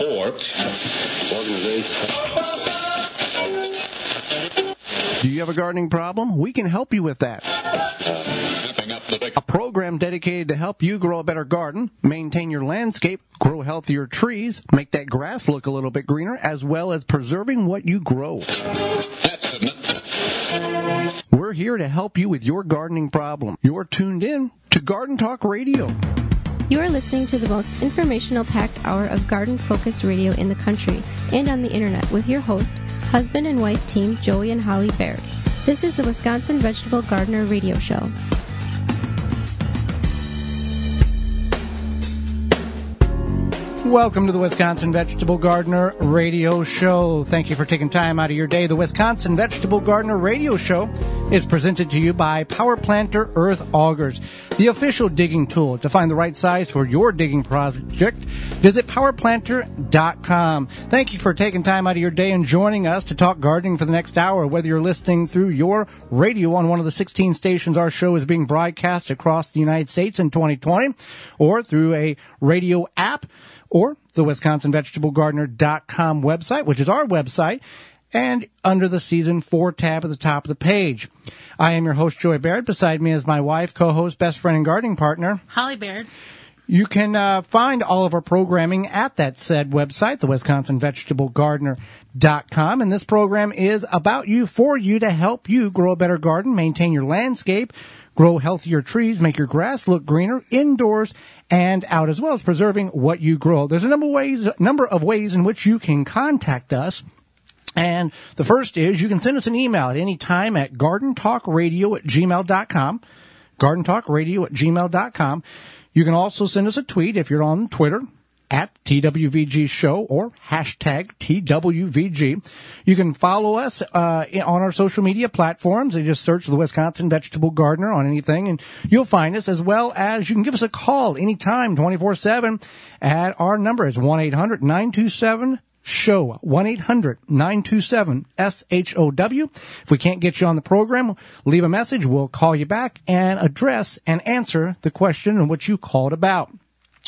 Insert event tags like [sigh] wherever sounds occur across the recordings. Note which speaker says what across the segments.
Speaker 1: four.
Speaker 2: Do you have a gardening problem? We can help you with that. A program dedicated to help you grow a better garden, maintain your landscape, grow healthier trees, make that grass look a little bit greener, as well as preserving what you grow. We're here to help you with your gardening problem. You're tuned in to Garden Talk Radio.
Speaker 3: You are listening to the most informational packed hour of garden focused radio in the country and on the internet with your host, husband and wife team Joey and Holly Baird. This is the Wisconsin Vegetable Gardener Radio Show.
Speaker 2: Welcome to the Wisconsin Vegetable Gardener Radio Show. Thank you for taking time out of your day. The Wisconsin Vegetable Gardener Radio Show is presented to you by Power Planter Earth Augers, the official digging tool. To find the right size for your digging project, visit powerplanter.com. Thank you for taking time out of your day and joining us to talk gardening for the next hour. Whether you're listening through your radio on one of the 16 stations our show is being broadcast across the United States in 2020, or through a radio app, or the WisconsinVegetableGardener.com website, which is our website, and under the season four tab at the top of the page. I am your host, Joey Baird. Beside me is my wife, co-host, best friend, and gardening partner,
Speaker 4: Holly Baird.
Speaker 2: You can uh, find all of our programming at that said website, the WisconsinVegetableGardener.com. And this program is about you, for you, to help you grow a better garden, maintain your landscape, grow healthier trees, make your grass look greener indoors and out, as well as preserving what you grow. There's a number of ways, number of ways in which you can contact us. And the first is you can send us an email at any time at gardentalkradio at gmail.com. Gardentalkradio at gmail.com. You can also send us a tweet if you're on Twitter at TWVG Show or hashtag TWVG. You can follow us uh, on our social media platforms. You just search the Wisconsin Vegetable Gardener on anything and you'll find us as well as you can give us a call anytime 24-7 at our number is 1-800-927 show 1-800-927-SHOW. If we can't get you on the program, leave a message. We'll call you back and address and answer the question in which you called about.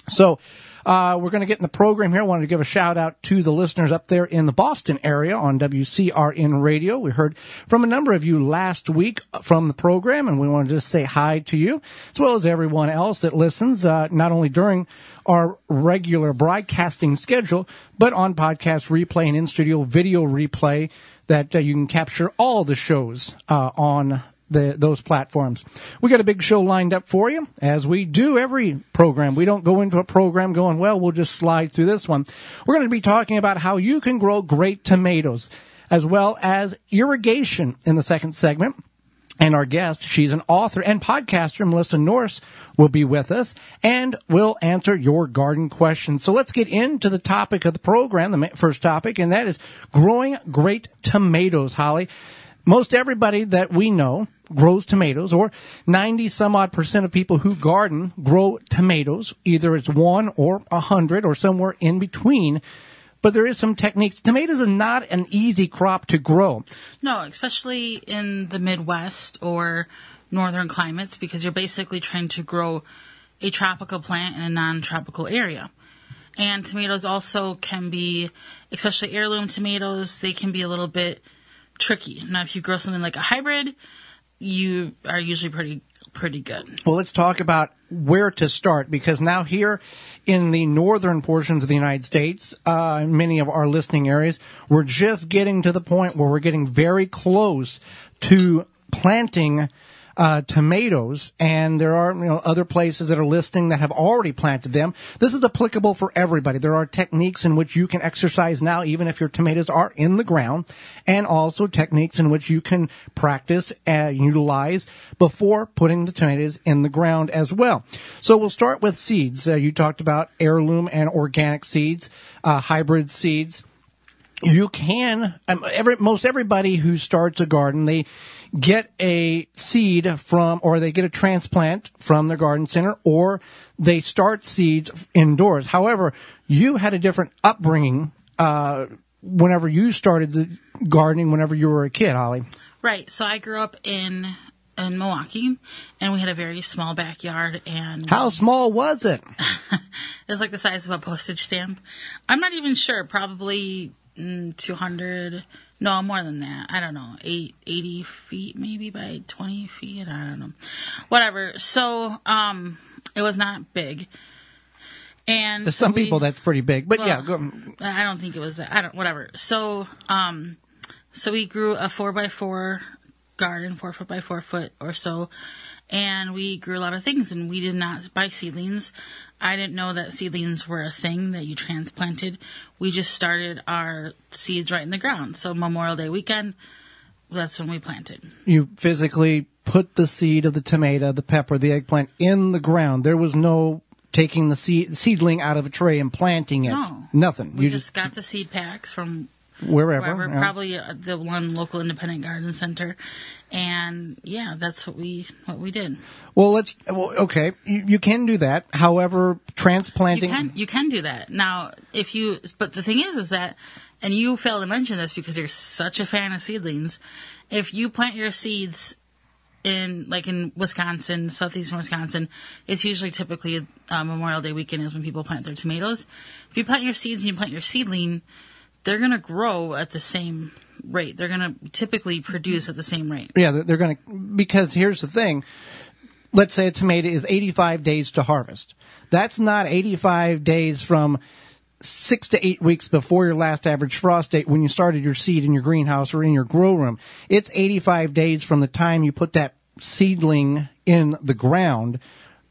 Speaker 2: So, uh, we're going to get in the program here. I wanted to give a shout out to the listeners up there in the Boston area on WCRN radio. We heard from a number of you last week from the program and we want to just say hi to you as well as everyone else that listens, uh, not only during our regular broadcasting schedule, but on podcast replay and in studio video replay that uh, you can capture all the shows uh, on the, those platforms. We got a big show lined up for you, as we do every program. We don't go into a program going, well, we'll just slide through this one. We're going to be talking about how you can grow great tomatoes, as well as irrigation in the second segment. And our guest, she's an author and podcaster, Melissa Norris, will be with us and will answer your garden questions. So let's get into the topic of the program, the first topic, and that is growing great tomatoes, Holly. Most everybody that we know grows tomatoes, or 90 some odd percent of people who garden grow tomatoes. Either it's one or a hundred or somewhere in between. But there is some techniques. Tomatoes is not an easy crop to grow.
Speaker 4: No, especially in the Midwest or northern climates because you're basically trying to grow a tropical plant in a non-tropical area. And tomatoes also can be, especially heirloom tomatoes, they can be a little bit tricky. Now, if you grow something like a hybrid, you are usually pretty pretty good.
Speaker 2: Well, let's talk about where to start because now here in the northern portions of the United States, uh, many of our listening areas, we're just getting to the point where we're getting very close to planting uh, tomatoes, and there are you know other places that are listing that have already planted them. This is applicable for everybody. There are techniques in which you can exercise now, even if your tomatoes are in the ground, and also techniques in which you can practice and utilize before putting the tomatoes in the ground as well. So we'll start with seeds. Uh, you talked about heirloom and organic seeds, uh, hybrid seeds you can um, every, most everybody who starts a garden they get a seed from, or they get a transplant from their garden center, or they start seeds indoors. However, you had a different upbringing uh, whenever you started the gardening, whenever you were a kid, Holly.
Speaker 4: Right. So I grew up in in Milwaukee, and we had a very small backyard. And
Speaker 2: How small was it? [laughs]
Speaker 4: it was like the size of a postage stamp. I'm not even sure. Probably mm, 200. No, more than that. I don't know. Eight, 80 feet maybe by 20 feet. I don't know. Whatever. So, um, it was not big. And
Speaker 2: To some
Speaker 4: we-
Speaker 2: people, that's pretty big. But yeah,
Speaker 4: well,
Speaker 2: go,
Speaker 4: I don't think it was that. I don't. Whatever. So, um, so we grew a four by four garden, four foot by four foot or so, and we grew a lot of things. And we did not buy seedlings. I didn't know that seedlings were a thing that you transplanted. We just started our seeds right in the ground. So Memorial Day weekend, that's when we planted.
Speaker 2: you physically put the seed of the tomato, the pepper, the eggplant in the ground. There was no taking the seed, seedling out of a tray and planting it.
Speaker 4: No.
Speaker 2: Nothing.
Speaker 4: We
Speaker 2: you
Speaker 4: just got the seed packs from
Speaker 2: wherever.
Speaker 4: wherever,
Speaker 2: yeah.
Speaker 4: probably uh, the one local independent garden center, and yeah, that's what we what we did.
Speaker 2: Well, let's. Well, okay, you, you can do that. However, transplanting.
Speaker 4: You can you can do that now if you. But the thing is, is that, and you failed to mention this because you're such a fan of seedlings. If you plant your seeds in like in Wisconsin, southeastern Wisconsin, it's usually typically uh, Memorial Day weekend is when people plant their tomatoes. If you plant your seeds and you plant your seedling, they're gonna grow at the same rate. They're gonna typically produce at the same rate.
Speaker 2: Yeah, they're going to because here's the thing. Let's say a tomato is 85 days to harvest. That's not 85 days from six to eight weeks before your last average frost date when you started your seed in your greenhouse or in your grow room. It's 85 days from the time you put that seedling in the ground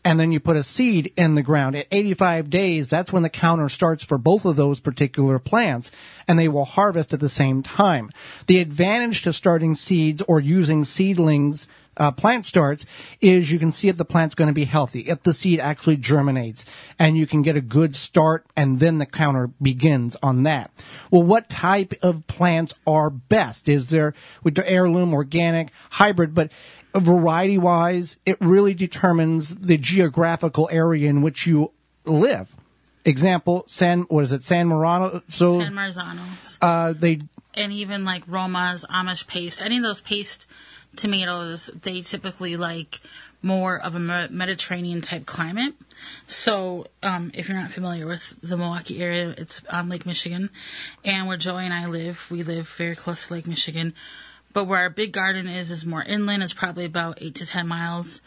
Speaker 2: and then you put a seed in the ground. At 85 days, that's when the counter starts for both of those particular plants, and they will harvest at the same time. The advantage to starting seeds or using seedlings, uh, plant starts, is you can see if the plant's going to be healthy, if the seed actually germinates, and you can get a good start, and then the counter begins on that. Well, what type of plants are best? Is there with the heirloom, organic, hybrid, but variety wise, it really determines the geographical area in which you live. Example, San, what is it, San Marano? So,
Speaker 4: San Marzanos.
Speaker 2: uh, they,
Speaker 4: and even like Roma's, Amish paste, any of those paste tomatoes, they typically like more of a Mediterranean type climate. So, um, if you're not familiar with the Milwaukee area, it's on Lake Michigan, and where Joey and I live, we live very close to Lake Michigan. But where our big garden is is more inland. It's probably about eight to ten miles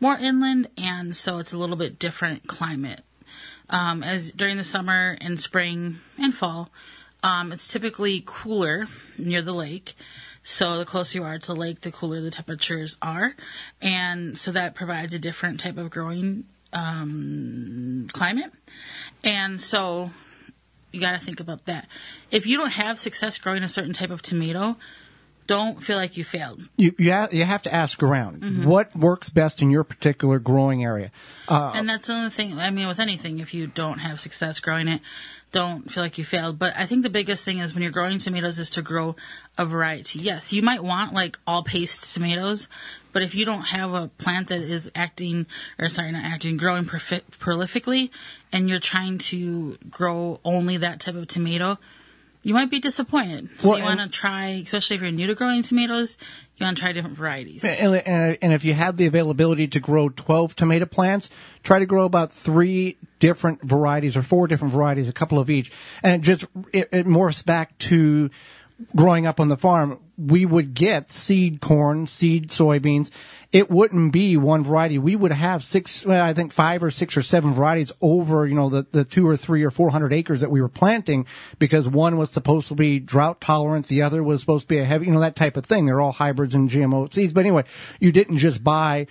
Speaker 4: more inland, and so it's a little bit different climate. Um, as during the summer and spring and fall, um, it's typically cooler near the lake. So the closer you are to the lake, the cooler the temperatures are, and so that provides a different type of growing um, climate. And so you got to think about that. If you don't have success growing a certain type of tomato, don't feel like you failed.
Speaker 2: you, you, ha- you have to ask around.
Speaker 4: Mm-hmm.
Speaker 2: What works best in your particular growing area? Uh,
Speaker 4: and that's another thing. I mean, with anything, if you don't have success growing it, don't feel like you failed. But I think the biggest thing is when you're growing tomatoes is to grow a variety. Yes, you might want like all paste tomatoes, but if you don't have a plant that is acting, or sorry, not acting, growing profi- prolifically, and you're trying to grow only that type of tomato, you might be disappointed. So
Speaker 2: Well,
Speaker 4: you want to try, especially if you're new to growing tomatoes, you want to try different varieties.
Speaker 2: And, and, and if you have the availability to grow 12 tomato plants, try to grow about three different varieties or four different varieties, a couple of each. And it just, it, it morphs back to growing up on the farm. We would get seed corn, seed soybeans. It wouldn't be one variety. We would have six, well, I think five or six or seven varieties over, you know, the, the two or three or four hundred acres that we were planting because one was supposed to be drought tolerant. The other was supposed to be a heavy, you know, that type of thing. They're all hybrids and GMO seeds. But anyway, you didn't just buy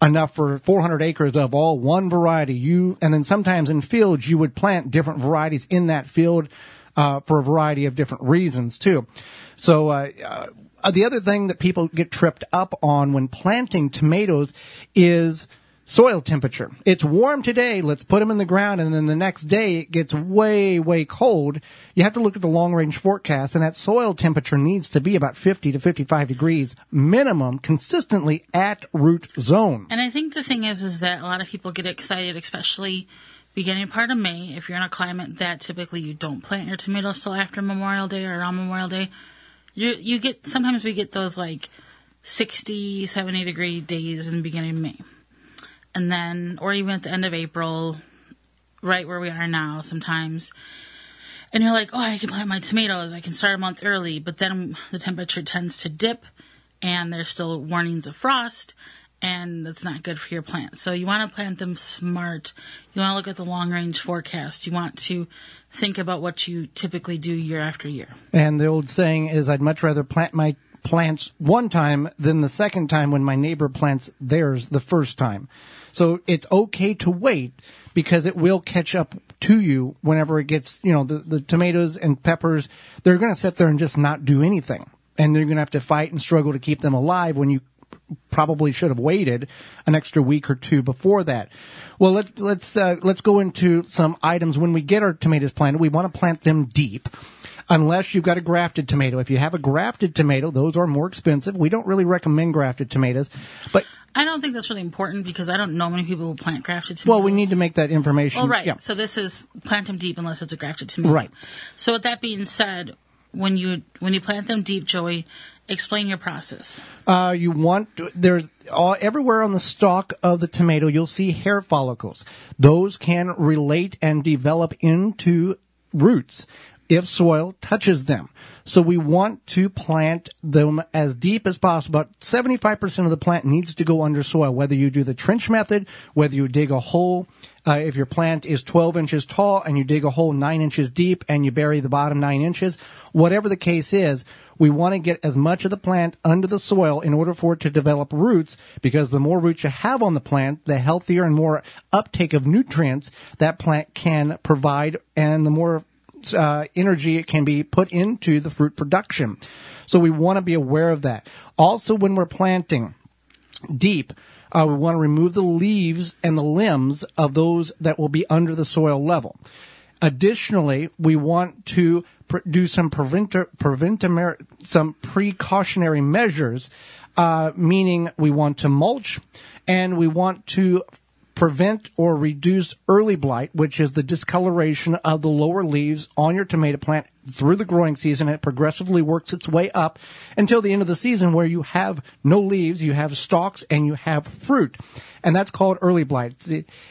Speaker 2: enough for 400 acres of all one variety. You, and then sometimes in fields, you would plant different varieties in that field, uh, for a variety of different reasons too. So, uh, uh, the other thing that people get tripped up on when planting tomatoes is soil temperature. It's warm today, let's put them in the ground, and then the next day it gets way, way cold. You have to look at the long range forecast, and that soil temperature needs to be about 50 to 55 degrees minimum consistently at root zone.
Speaker 4: And I think the thing is, is that a lot of people get excited, especially beginning part of May, if you're in a climate that typically you don't plant your tomatoes till after Memorial Day or around Memorial Day. You you get sometimes we get those like 60, 70 degree days in the beginning of May. And then, or even at the end of April, right where we are now sometimes. And you're like, oh, I can plant my tomatoes. I can start a month early. But then the temperature tends to dip and there's still warnings of frost and that's not good for your plants. So you want to plant them smart. You want to look at the long range forecast. You want to think about what you typically do year after year.
Speaker 2: And the old saying is, I'd much rather plant my plants one time than the second time when my neighbor plants theirs the first time. So it's okay to wait because it will catch up to you whenever it gets, you know, the, the tomatoes and peppers, they're going to sit there and just not do anything. And they're going to have to fight and struggle to keep them alive when you probably should have waited an extra week or two before that. Well, let's let's uh, let's go into some items when we get our tomatoes planted. We want to plant them deep. Unless you've got a grafted tomato. If you have a grafted tomato, those are more expensive. We don't really recommend grafted tomatoes, but
Speaker 4: I don't think that's really important because I don't know many people who plant grafted tomatoes.
Speaker 2: well, we need to make that information.
Speaker 4: Well, right.
Speaker 2: Yeah.
Speaker 4: So this is plant them deep unless it's a grafted tomato.
Speaker 2: Right.
Speaker 4: So with that being said, when you when you plant them deep, Joey, explain your process.
Speaker 2: Uh, you want there's all, everywhere on the stalk of the tomato you'll see hair follicles. Those can relate and develop into roots if soil touches them. So we want to plant them as deep as possible. About 75% of the plant needs to go under soil, whether you do the trench method, whether you dig a hole, uh, if your plant is 12 inches tall and you dig a hole 9 inches deep and you bury the bottom 9 inches, whatever the case is, we want to get as much of the plant under the soil in order for it to develop roots because the more roots you have on the plant, the healthier and more uptake of nutrients that plant can provide and the more uh, energy it can be put into the fruit production. So we want to be aware of that. Also, when we're planting deep, uh, we want to remove the leaves and the limbs of those that will be under the soil level. Additionally, we want to do some preventer, preventamer, some precautionary measures, uh, meaning we want to mulch and we want to prevent or reduce early blight, which is the discoloration of the lower leaves on your tomato plant through the growing season. It progressively works its way up until the end of the season where you have no leaves, you have stalks, and you have fruit. And that's called early blight.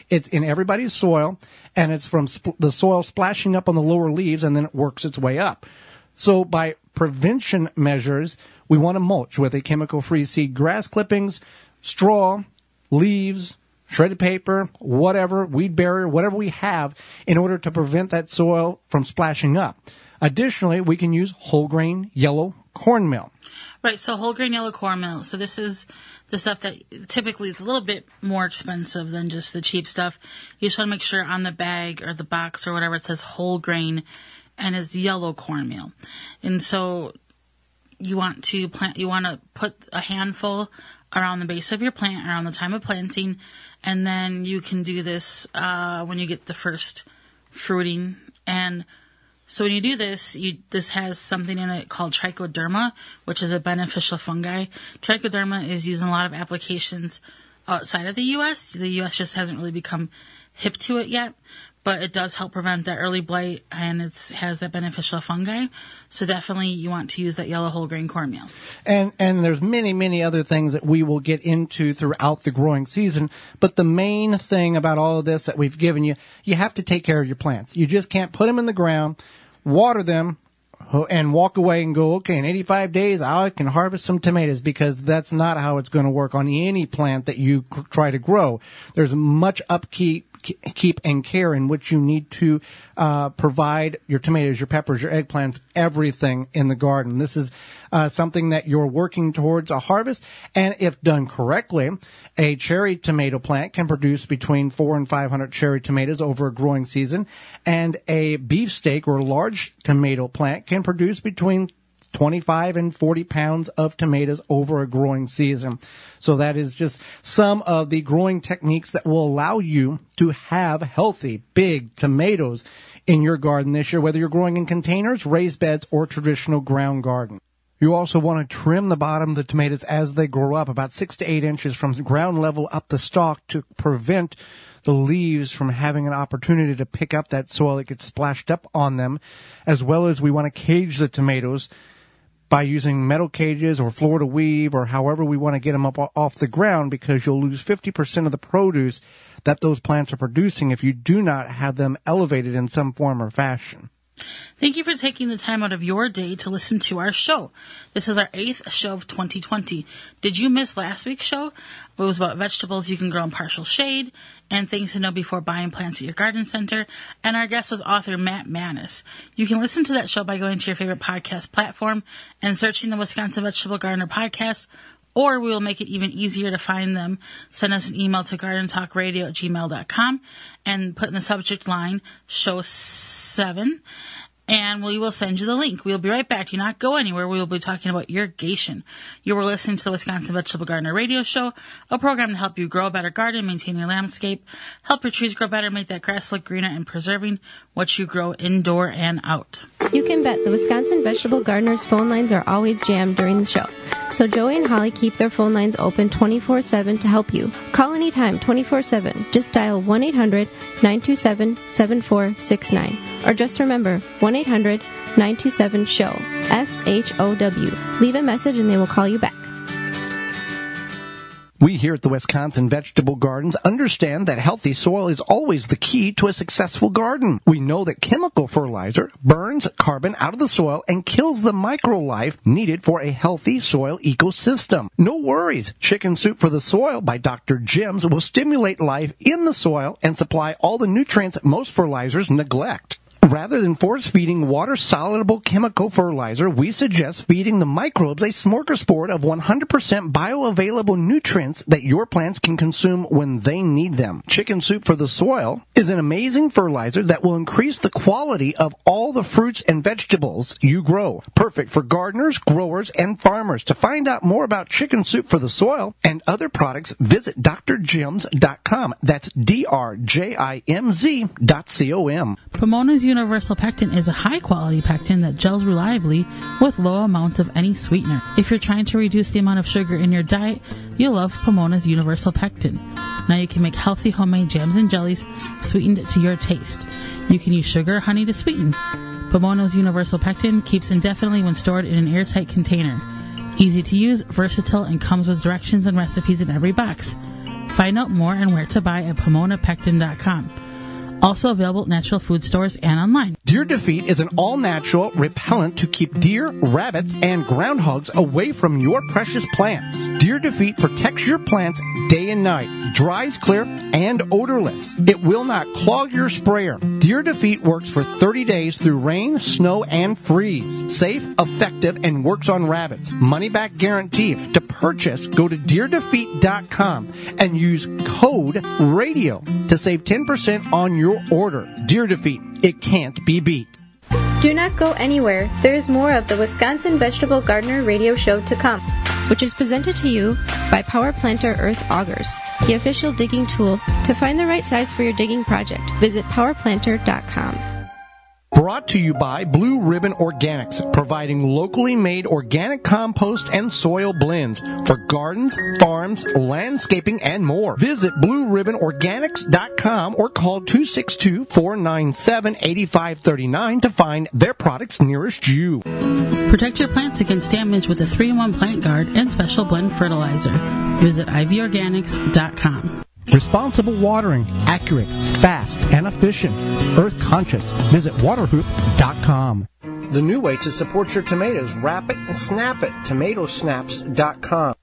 Speaker 2: It's, in everybody's soil, and it's from sp- the soil splashing up on the lower leaves, and then it works its way up. So by prevention measures, we want to mulch with a chemical-free seed grass clippings, straw, leaves, shredded paper, whatever, weed barrier, whatever we have in order to prevent that soil from splashing up. Additionally, we can use whole grain yellow cornmeal.
Speaker 4: Right, so whole grain yellow cornmeal. So this is the stuff that typically is a little bit more expensive than just the cheap stuff. You just want to make sure on the bag or the box or whatever it says whole grain and it's yellow cornmeal. And so you want to plant, you want to put a handful around the base of your plant around the time of planting, and then you can do this uh, when you get the first fruiting. And so when you do this, you this has something in it called trichoderma, which is a beneficial fungi. Trichoderma is used in a lot of applications outside of the U.S. The U.S. just hasn't really become hip to it yet, but it does help prevent that early blight and it has that beneficial fungi. So definitely you want to use that yellow whole grain cornmeal.
Speaker 2: And and there's many many other things that we will get into throughout the growing season, but the main thing about all of this that we've given you, you have to take care of your plants. You just can't put them in the ground, water them and walk away and go, okay, in 85 days I can harvest some tomatoes because that's not how it's going to work on any plant that you try to grow. There's much upkeep keep and care in which you need to uh, provide your tomatoes, your peppers, your eggplants, everything in the garden. This is uh, something that you're working towards a harvest, and if done correctly, a cherry tomato plant can produce between four and five hundred cherry tomatoes over a growing season, and a beefsteak or large tomato plant can produce between 25 and 40 pounds of tomatoes over a growing season. So that is just some of the growing techniques that will allow you to have healthy, big tomatoes in your garden this year, whether you're growing in containers, raised beds, or traditional ground garden. You also want to trim the bottom of the tomatoes as they grow up about six to eight inches from ground level up the stalk to prevent the leaves from having an opportunity to pick up that soil that gets splashed up on them, as well as we want to cage the tomatoes by using metal cages or Florida weave or however we want to get them up off the ground because you'll lose 50% of the produce that those plants are producing if you do not have them elevated in some form or fashion.
Speaker 4: Thank you for taking the time out of your day to listen to our show. This is our eighth show of 2020. Did you miss last week's show? It was about vegetables you can grow in partial shade and things to know before buying plants at your garden center. And our guest was author Matt Mattus. You can listen to that show by going to your favorite podcast platform and searching the Wisconsin Vegetable Gardener podcast or we will make it even easier to find them. Send us an email to gardentalkradio at gmail.com and put in the subject line show seven and we will send you the link. We'll be right back. Do not go anywhere. We will be talking about irrigation. You were listening to the Wisconsin Vegetable Gardener Radio Show, a program to help you grow a better garden, maintain your landscape, help your trees grow better, make that grass look greener, and preserving what you grow indoor and out.
Speaker 3: You can bet the Wisconsin Vegetable Gardeners phone lines are always jammed during the show. So Joey and Holly keep their phone lines open 24-7 to help you. Call anytime 24-7. Just dial 1-800-927-7469. Or just remember 1-800-927-SHOW. S-H-O-W. Leave a message and they will call you back.
Speaker 2: We here at the Wisconsin Vegetable Gardens understand that healthy soil is always the key to a successful garden. We know that chemical fertilizer burns carbon out of the soil and kills the microlife needed for a healthy soil ecosystem. No worries. Chicken Soup for the Soil by Dr. Jim's will stimulate life in the soil and supply all the nutrients most fertilizers neglect. Rather than force feeding water soluble chemical fertilizer, we suggest feeding the microbes a smorgasbord of 100% bioavailable nutrients that your plants can consume when they need them. Chicken Soup for the Soil is an amazing fertilizer that will increase the quality of all the fruits and vegetables you grow. Perfect for gardeners, growers, and farmers. To find out more about Chicken Soup for the Soil and other products, visit drjims.com. That's D-R-J-I-M-Z dot C-O-M.
Speaker 4: Pomona's Universal Pectin is a high quality pectin that gels reliably with low amounts of any sweetener. If you're trying to reduce the amount of sugar in your diet, you'll love Pomona's Universal Pectin. Now you can make healthy homemade jams and jellies sweetened to your taste. You can use sugar or honey to sweeten. Pomona's Universal Pectin keeps indefinitely when stored in an airtight container. Easy to use, versatile, and comes with directions and recipes in every box. Find out more and where to buy at PomonaPectin.com. Also available at natural food stores and online.
Speaker 2: Deer Defeat is an all natural repellent to keep deer, rabbits, and groundhogs away from your precious plants. Deer Defeat protects your plants day and night, dries clear, and odorless. It will not clog your sprayer. Deer Defeat works for 30 days through rain, snow, and freeze. Safe, effective, and works on rabbits. Money back guarantee. To purchase, go to deerdefeat.com and use code RADIO to save 10% on your order. Deer Defeat. It can't be beat.
Speaker 3: Do not go anywhere. There is more of the Wisconsin Vegetable Gardener radio show to come, which is presented to you by Power Planter Earth Augers, the official digging tool. To find the right size for your digging project, visit powerplanter.com.
Speaker 2: Brought to you by Blue Ribbon Organics, providing locally made organic compost and soil blends for gardens, farms, landscaping, and more. Visit blueribbonorganics.com or call 262-497-8539 to find their products nearest you.
Speaker 4: Protect your plants against damage with a 3-in-1 plant guard and special blend fertilizer. Visit ivorganics.com.
Speaker 2: Responsible watering, accurate, fast, and efficient. Earth conscious. Visit waterhoop.com. The new way to support your tomatoes, wrap it and snap it. Tomatosnaps.com.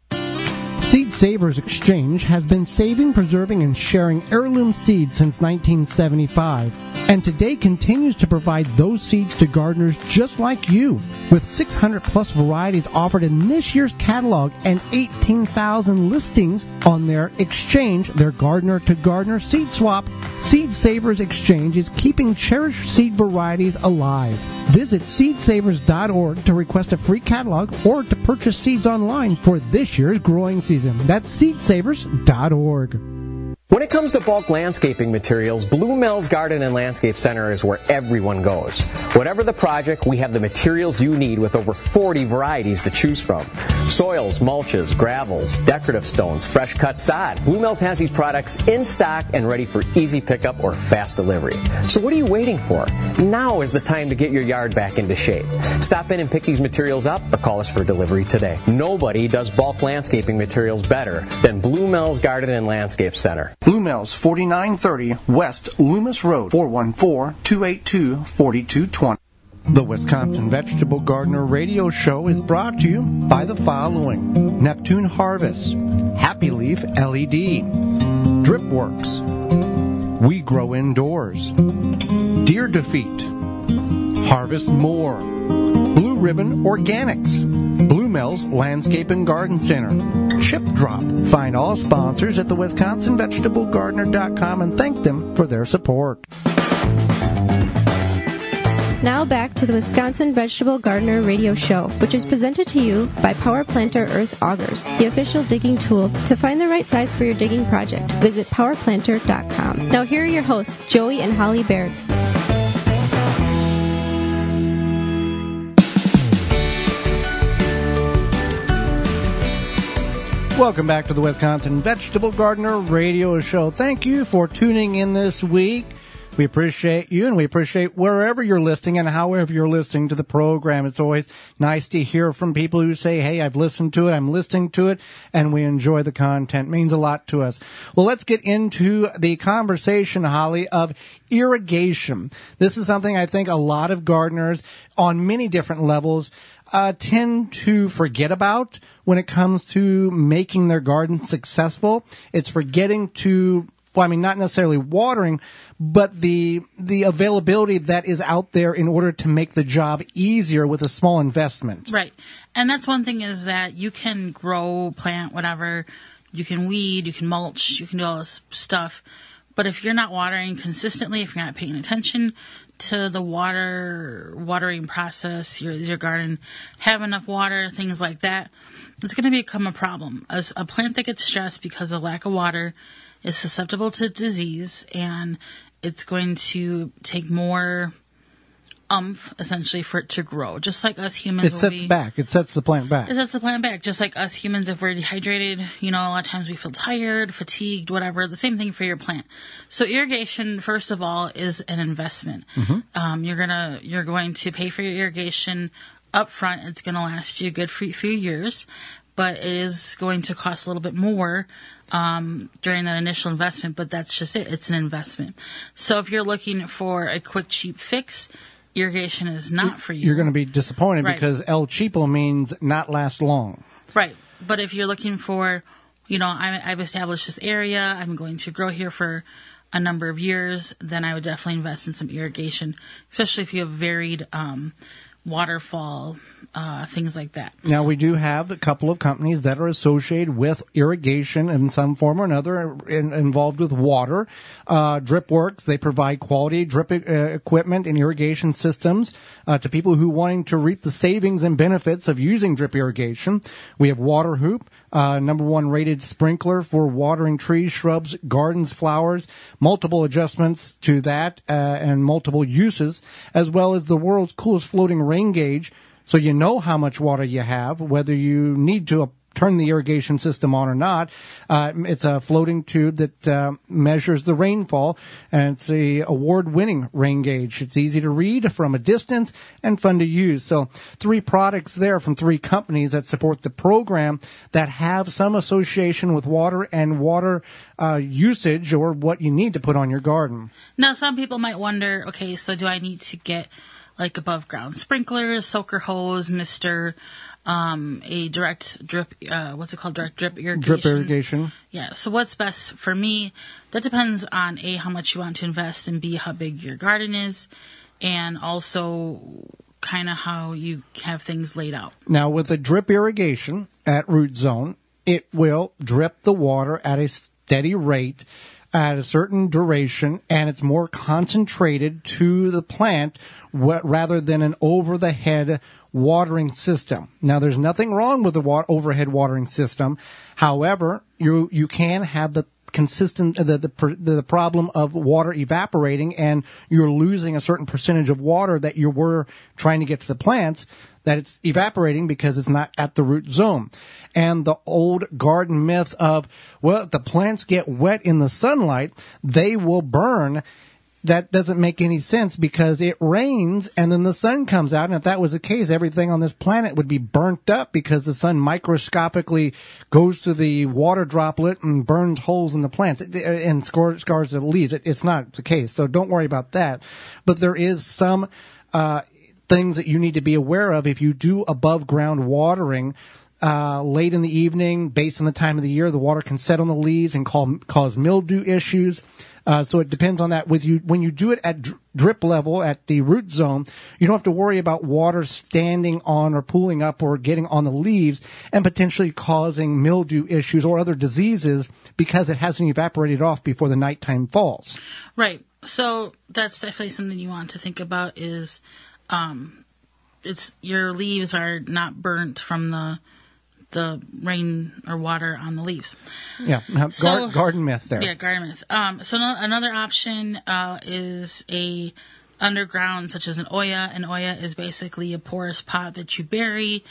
Speaker 2: Seed Savers Exchange has been saving, preserving, and sharing heirloom seeds since 1975, and today continues to provide those seeds to gardeners just like you. With 600 plus varieties offered in this year's catalog and 18,000 listings on their exchange, their gardener to gardener seed swap, Seed Savers Exchange is keeping cherished seed varieties alive. Visit seedsavers.org to request a free catalog or to purchase seeds online for this year's growing season. That's seedsavers.org.
Speaker 1: When it comes to bulk landscaping materials, Blue Mills Garden and Landscape Center is where everyone goes. Whatever the project, we have the materials you need with over 40 varieties to choose from. Soils, mulches, gravels, decorative stones, fresh cut sod. Blue Mills has these products in stock and ready for easy pickup or fast delivery. So what are you waiting for? Now is the time to get your yard back into shape. Stop in and pick these materials up or call us for delivery today. Nobody does bulk landscaping materials better than Blue Mills Garden and Landscape Center.
Speaker 2: Blue Mills, 4930 West Loomis Road, 414-282-4220. The Wisconsin Vegetable Gardener Radio Show is brought to you by the following. Neptune Harvest, Happy Leaf LED, Dripworks, We Grow Indoors, Deer Defeat, Harvest More, Blue Ribbon Organics, Mills Landscape and Garden Center, Chip Drop. Find all sponsors at the WisconsinVegetableGardener.com and thank them for their support.
Speaker 3: Now back to the Wisconsin Vegetable Gardener Radio Show, which is presented to you by Power Planter Earth Augers, the official digging tool. To find the right size for your digging project, visit powerplanter.com. Now here are your hosts, Joey and Holly Baird.
Speaker 2: Welcome back to the Wisconsin Vegetable Gardener Radio Show. Thank you for tuning in this week. We appreciate you and we appreciate wherever you're listening and however you're listening to the program. It's always nice to hear from people who say, Hey, I've listened to it. I'm listening to it and we enjoy the content. It means a lot to us. Well, let's get into the conversation, Holly, of irrigation. This is something I think a lot of gardeners on many different levels uh, tend to forget about when it comes to making their garden successful. It's forgetting to well, I mean, not necessarily watering, but the the availability that is out there in order to make the job easier with a small investment.
Speaker 4: Right. And that's one thing is that you can grow, plant, whatever. You can weed, you can mulch, you can do all this stuff. But if you're not watering consistently, if you're not paying attention to the water watering process, your your garden have enough water, things like that, it's going to become a problem. As a plant that gets stressed because of lack of water is susceptible to disease and it's going to take more umph essentially for it to grow. Just like us humans,
Speaker 2: It sets back. It sets the plant back.
Speaker 4: It sets the plant back. Just like us humans, if we're dehydrated, you know, a lot of times we feel tired, fatigued, whatever. The same thing for your plant. So irrigation, first of all, is an investment. Um, you're gonna you're going to pay for your irrigation up front. It's gonna last you a good few few years, but it is going to cost a little bit more um, during that initial investment. But that's just it. It's an investment. So if you're looking for a quick, cheap fix, irrigation is not for you.
Speaker 2: You're going to be disappointed
Speaker 4: Right.
Speaker 2: because El Cheapo means not last long.
Speaker 4: Right. But if you're looking for, you know, I, I've established this area, I'm going to grow here for a number of years, then I would definitely invest in some irrigation, especially if you have varied um, waterfall, uh, things like that.
Speaker 2: Now we do have a couple of companies that are associated with irrigation in some form or another, in, involved with water. Uh, DripWorks they provide quality drip uh, equipment and irrigation systems uh, to people who wanting to reap the savings and benefits of using drip irrigation. We have Water Hoop, uh, number one rated sprinkler for watering trees, shrubs, gardens, flowers. Multiple adjustments to that uh, and multiple uses, as well as the world's coolest floating rain gauge so you know how much water you have, whether you need to turn the irrigation system on or not. Uh, it's a floating tube that uh, measures the rainfall, and it's a award-winning rain gauge. It's easy to read from a distance and fun to use. So three products there from three companies that support the program that have some association with water and water uh, usage or what you need to put on your garden.
Speaker 4: Now, some people might wonder, okay, so do I need to get like above ground sprinklers, soaker hose, mister, um, a direct drip, uh, what's it called? Direct drip irrigation.
Speaker 2: Drip irrigation.
Speaker 4: Yeah. So what's best for me? That depends on A, how much you want to invest and B, how big your garden is and also kind of how you have things laid out.
Speaker 2: Now, with a drip irrigation at root zone, it will drip the water at a steady rate at a certain duration, and it's more concentrated to the plant rather than an over the head watering system. Now, there's nothing wrong with the wa- overhead watering system. However, you you can have the consistent the the, the problem of water evaporating and you're losing a certain percentage of water that you were trying to get to the plants that it's evaporating because it's not at the root zone. And the old garden myth of, well, if the plants get wet in the sunlight, they will burn that doesn't make any sense because it rains and then the sun comes out. And if that was the case, everything on this planet would be burnt up because the sun microscopically goes to the water droplet and burns holes in the plants and scars, the leaves. It, it's not the case. So don't worry about that. But there is some, uh, things that you need to be aware of if you do above ground watering. Uh, late in the evening, based on the time of the year, the water can set on the leaves and call, cause mildew issues. Uh, so it depends on that. With you, when you do it at dr- drip level at the root zone, you don't have to worry about water standing on or pooling up or getting on the leaves and potentially causing mildew issues or other diseases because it hasn't evaporated off before the nighttime falls.
Speaker 4: Right. So that's definitely something you want to think about is um, it's your leaves are not burnt from the the rain or water on the leaves.
Speaker 2: Yeah, gar-
Speaker 4: So-
Speaker 2: garden myth there.
Speaker 4: Yeah, garden myth. Um, so no, another option uh, is a underground, such as an oya. An oya is basically a porous pot that you bury,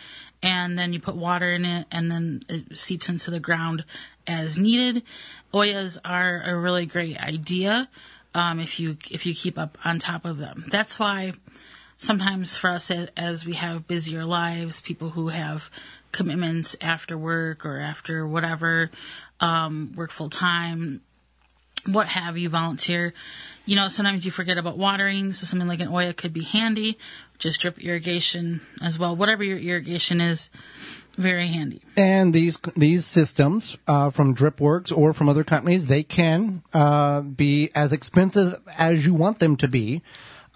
Speaker 4: and then you put water in it, and then it seeps into the ground as needed. Oyas are a really great idea um, if you if you keep up on top of them. That's why sometimes for us as, as we have busier lives, people who have commitments after work or after whatever, um, work full time, what have you, volunteer. You know, sometimes you forget about watering, so something like an Oya could be handy. Just drip irrigation as well. Whatever your irrigation is, very handy.
Speaker 2: And these these systems uh, from DripWorks or from other companies, they can uh, be as expensive as you want them to be.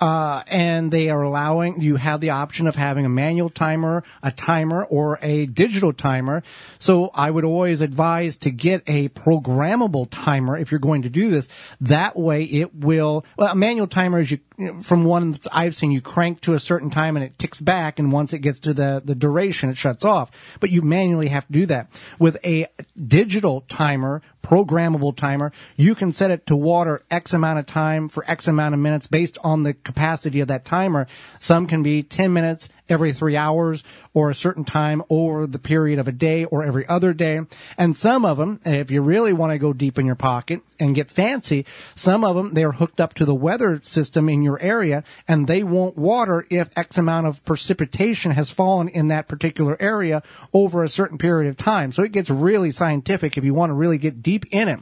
Speaker 2: Uh, and they are allowing you have the option of having a manual timer, a timer, or a digital timer. So I would always advise to get a programmable timer if you're going to do this. That way, it will. Well, a manual timer is you from one I've seen, you crank to a certain time and it ticks back, and once it gets to the the duration, it shuts off. But you manually have to do that with a digital timer programmable timer. You can set it to water X amount of time for X amount of minutes based on the capacity of that timer. Some can be 10 minutes every three hours or a certain time over the period of a day or every other day. And some of them, if you really want to go deep in your pocket and get fancy, some of them, they are hooked up to the weather system in your area and they won't water if X amount of precipitation has fallen in that particular area over a certain period of time. So it gets really scientific if you want to really get deep in it.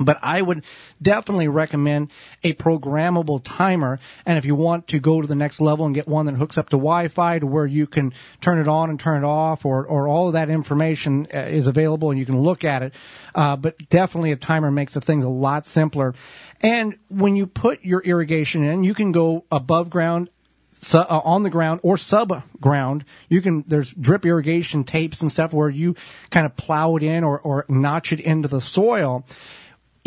Speaker 2: But I would definitely recommend a programmable timer. And if you want to go to the next level and get one that hooks up to Wi-Fi to where you can turn it on and turn it off or, or all of that information uh, is available and you can look at it. Uh, but definitely a timer makes the things a lot simpler. And when you put your irrigation in, you can go above ground, su- uh, on the ground or sub ground. You can, there's drip irrigation tapes and stuff where you kind of plow it in or, or notch it into the soil.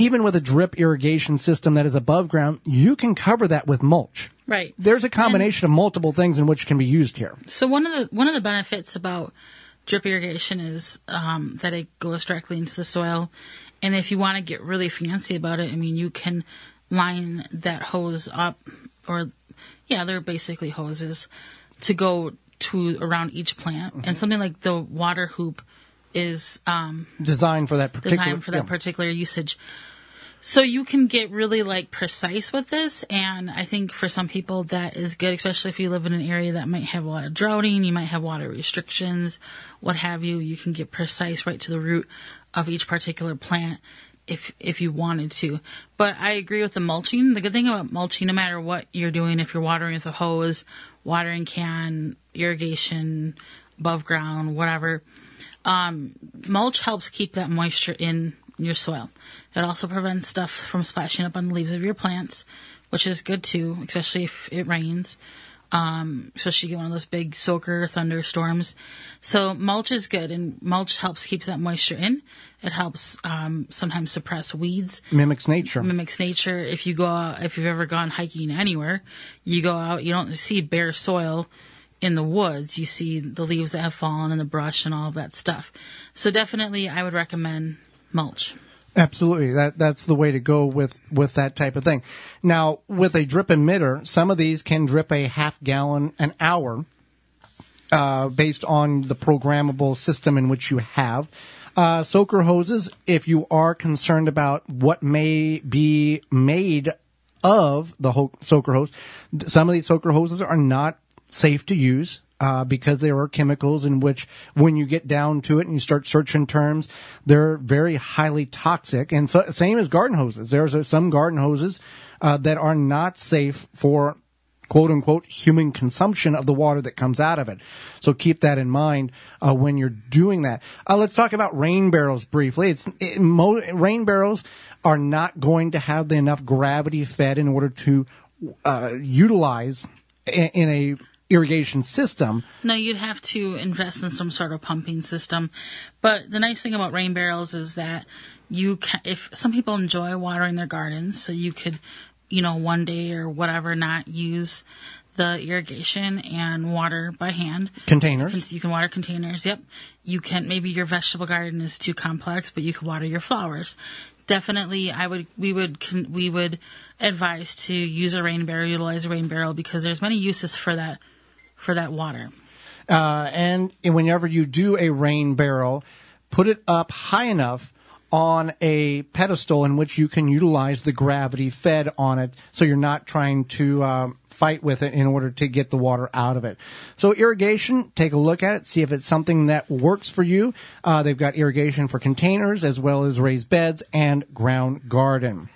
Speaker 2: Even with a drip irrigation system that is above ground, you can cover that with mulch.
Speaker 4: Right.
Speaker 2: There's a combination of multiple things in which can be used here.
Speaker 4: So one of the one of the benefits about drip irrigation is um, that it goes directly into the soil, and if you want to get really fancy about it, I mean, you can line that hose up, or yeah, they're basically hoses to go to around each plant, and something like the water hoop is um,
Speaker 2: Designed for that particular.
Speaker 4: designed for that
Speaker 2: yeah.
Speaker 4: particular usage. So you can get really like precise with this, and I think for some people that is good, especially if you live in an area that might have a lot of droughting, you might have water restrictions, what have you. You can get precise right to the root of each particular plant if if you wanted to. But I agree with the mulching. The good thing about mulching, no matter what you're doing, if you're watering with a hose, watering can, irrigation, above ground, whatever, um, mulch helps keep that moisture in your soil. It also prevents stuff from splashing up on the leaves of your plants, which is good too, especially if it rains. Um, especially you get one of those big soaker thunderstorms. So mulch is good and mulch helps keep that moisture in. It helps, um, sometimes suppress weeds
Speaker 2: Mimics nature.
Speaker 4: mimics nature. If you go out, if you've ever gone hiking anywhere, you go out, you don't see bare soil in the woods. You see the leaves that have fallen and the brush and all of that stuff. So definitely I would recommend mulch.
Speaker 2: Absolutely. That that's the way to go with with that type of thing. Now, with a drip emitter, some of these can drip a half gallon an hour uh, based on the programmable system in which you have. Uh, soaker hoses, if you are concerned about what may be made of the ho- soaker hose, some of these soaker hoses are not safe to use uh, because there are chemicals in which, when you get down to it and you start searching terms, they're very highly toxic. And so, same as garden hoses. There's some garden hoses uh, that are not safe for quote unquote human consumption of the water that comes out of it. So keep that in mind uh, when you're doing that. Uh, let's talk about rain barrels briefly. It's it, mo- rain barrels are not going to have the enough gravity fed in order to uh, utilize in, in a irrigation system.
Speaker 4: No, you'd have to invest in some sort of pumping system. But the nice thing about rain barrels is that you can, if some people enjoy watering their gardens, so you could, you know, one day or whatever not use the irrigation and water by hand.
Speaker 2: Containers.
Speaker 4: You can water containers. Yep. You can maybe your vegetable garden is too complex, but you can water your flowers. Definitely, I would we would we would advise to use a rain barrel, utilize a rain barrel because there's many uses for that for that water.
Speaker 2: Uh, and whenever you do a rain barrel, put it up high enough on a pedestal in which you can utilize the gravity fed on it so you're not trying to um, fight with it in order to get the water out of it. So irrigation, take a look at it, see if it's something that works for you. Uh, they've got irrigation for containers as well as raised beds and ground garden.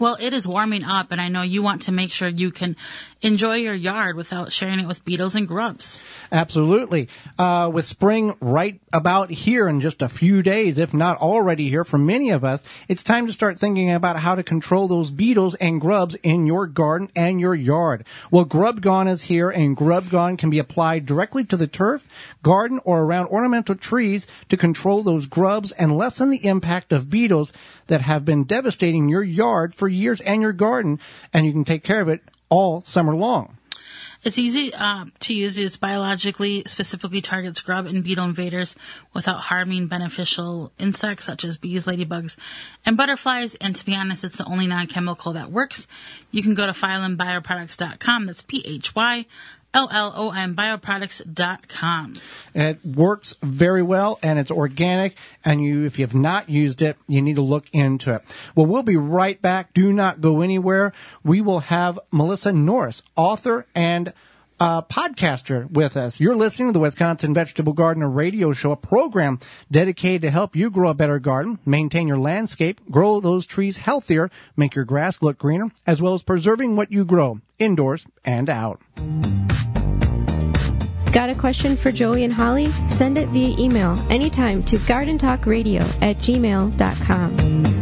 Speaker 4: Well, it is warming up, and I know you want to make sure you can enjoy your yard without sharing it with beetles and grubs.
Speaker 2: Absolutely. Uh, with spring right about here in just a few days, if not already here for many of us, it's time to start thinking about how to control those beetles and grubs in your garden and your yard. Well, Grub Gone is here, and Grub Gone can be applied directly to the turf, garden, or around ornamental trees to control those grubs and lessen the impact of beetles that have been devastating your yard for years and your garden, and you can take care of it all summer long.
Speaker 4: It's easy uh, to use. It's biologically specifically targets grub and beetle invaders without harming beneficial insects such as bees, ladybugs, and butterflies. And to be honest, it's the only non-chemical that works. You can go to phyllombioproducts.com. That's P-H-Y LLOM bioproducts.com.
Speaker 2: It works very well and it's organic and you if you have not used it, you need to look into it. Well, we'll be right back. Do not go anywhere. We will have Melissa Norris, author and uh, podcaster with us. You're listening to the Wisconsin Vegetable Gardener Radio Show, a program dedicated to help you grow a better garden, maintain your landscape, grow those trees healthier, make your grass look greener, as well as preserving what you grow indoors and out.
Speaker 3: Got a question for Joey and Holly? Send it via email anytime to gardentalkradio at gmail.com.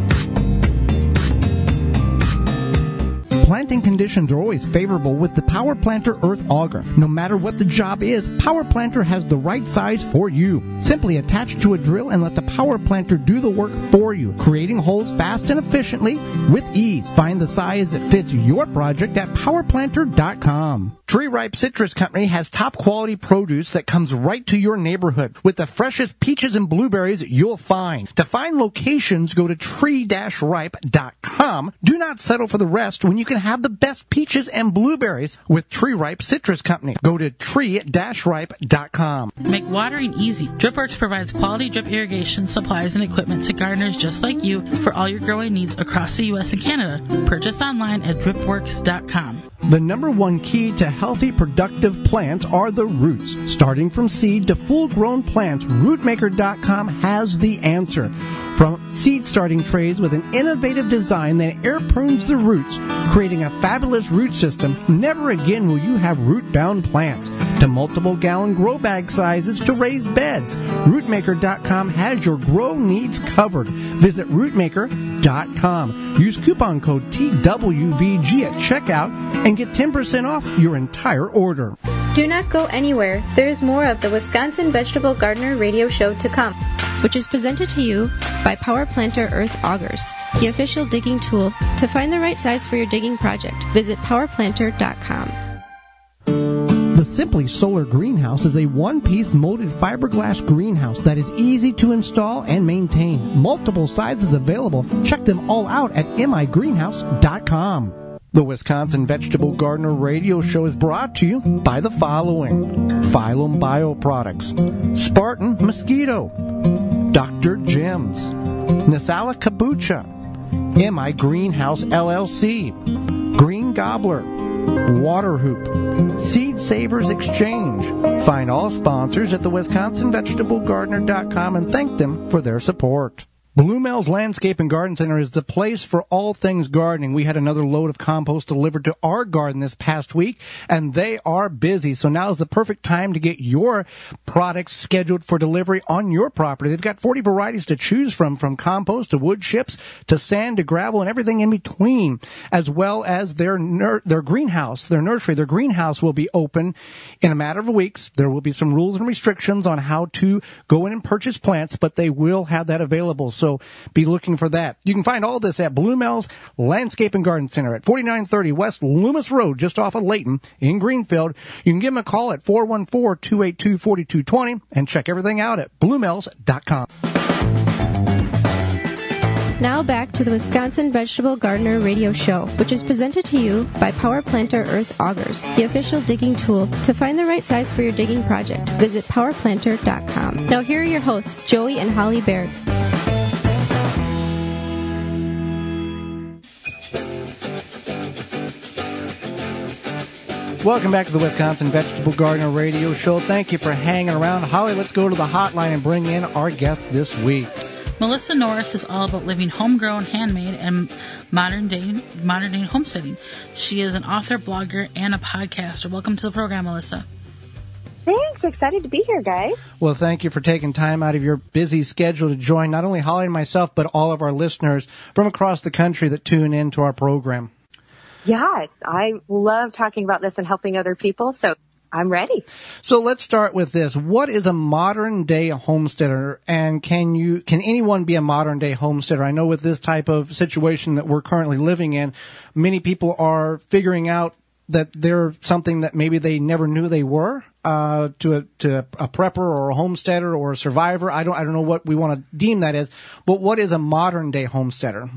Speaker 2: Planting conditions are always favorable with the Power Planter Earth Auger. No matter what the job is, Power Planter has the right size for you. Simply attach to a drill and let the Power Planter do the work for you, creating holes fast and efficiently with ease. Find the size that fits your project at powerplanter.com. Tree Ripe Citrus Company has top quality produce that comes right to your neighborhood with the freshest peaches and blueberries you'll find. To find locations, go to tree-ripe.com. Do not settle for the rest when you can have the best peaches and blueberries with Tree Ripe Citrus Company. Go to tree-ripe.com.
Speaker 4: Make watering easy. DripWorks provides quality drip irrigation supplies and equipment to gardeners just like you for all your growing needs across the U.S. and Canada. Purchase online at dripworks.com.
Speaker 2: The number one key to healthy, productive plants are the roots. Starting from seed to full grown plants, rootmaker.com has the answer. From seed starting trays with an innovative design that air prunes the roots, creating a fabulous root system, never again will you have root bound plants. To multiple gallon grow bag sizes to raised beds, rootmaker.com has your grow needs covered. Visit rootmaker.com. Use coupon code TWVG at checkout and get 10% off your entire order.
Speaker 3: Do not go anywhere. There is more of the Wisconsin Vegetable Gardener radio show to come, which is presented to you by Power Planter Earth Augers, the official digging tool. To find the right size for your digging project, visit powerplanter.com.
Speaker 2: The Simply Solar Greenhouse is a one piece molded fiberglass greenhouse that is easy to install and maintain. Multiple sizes available. Check them all out at migreenhouse.com. The Wisconsin Vegetable Gardener Radio Show is brought to you by the following. Phyllom Bioproducts, Spartan Mosquito, Dr. Jim's, Nasala Kabucha, MI Greenhouse LLC, Green Gobbler, Water Hoop, Seed Savers Exchange. Find all sponsors at the WisconsinVegetableGardener.com and thank them for their support. Blue Mel's Landscape and Garden Center is the place for all things gardening. We had another load of compost delivered to our garden this past week, and they are busy. So now is the perfect time to get your products scheduled for delivery on your property. They've got 40 varieties to choose from, from compost to wood chips to sand to gravel and everything in between, as well as their their greenhouse, their nursery. Their greenhouse will be open in a matter of weeks. There will be some rules and restrictions on how to go in and purchase plants, but they will have that available. So so be looking for that. You can find all this at Blue Mel's Landscape and Garden Center at 4930 West Loomis Road, just off of Layton in Greenfield. You can give them a call at 414-282-4220 and check everything out at bluemels.com.
Speaker 3: Now back to the Wisconsin Vegetable Gardener Radio Show, which is presented to you by Power Planter Earth Augers, the official digging tool. To find the right size for your digging project, visit powerplanter.com. Now here are your hosts, Joey and Holly Baird.
Speaker 2: Welcome back to the Wisconsin Vegetable Gardener Radio Show. Thank you for hanging around. Holly, let's go to the hotline and bring in our guest this week.
Speaker 4: Melissa Norris is all about living homegrown, handmade, and modern day modern day homesteading. She is an author, blogger, and a podcaster. Welcome to the program, Melissa.
Speaker 5: Thanks. Excited to be here, guys.
Speaker 2: Well, thank you for taking time out of your busy schedule to join not only Holly and myself, but all of our listeners from across the country that tune in to our program.
Speaker 5: Yeah, I love talking about this and helping other people. So I'm ready.
Speaker 2: So let's start with this. What is a modern day homesteader and can you, can anyone be a modern day homesteader? I know with this type of situation that we're currently living in, many people are figuring out that they're something that maybe they never knew they were. Uh, to a to a prepper or a homesteader or a survivor, I don't I don't know what we want to deem that as, but what is a modern day homesteader?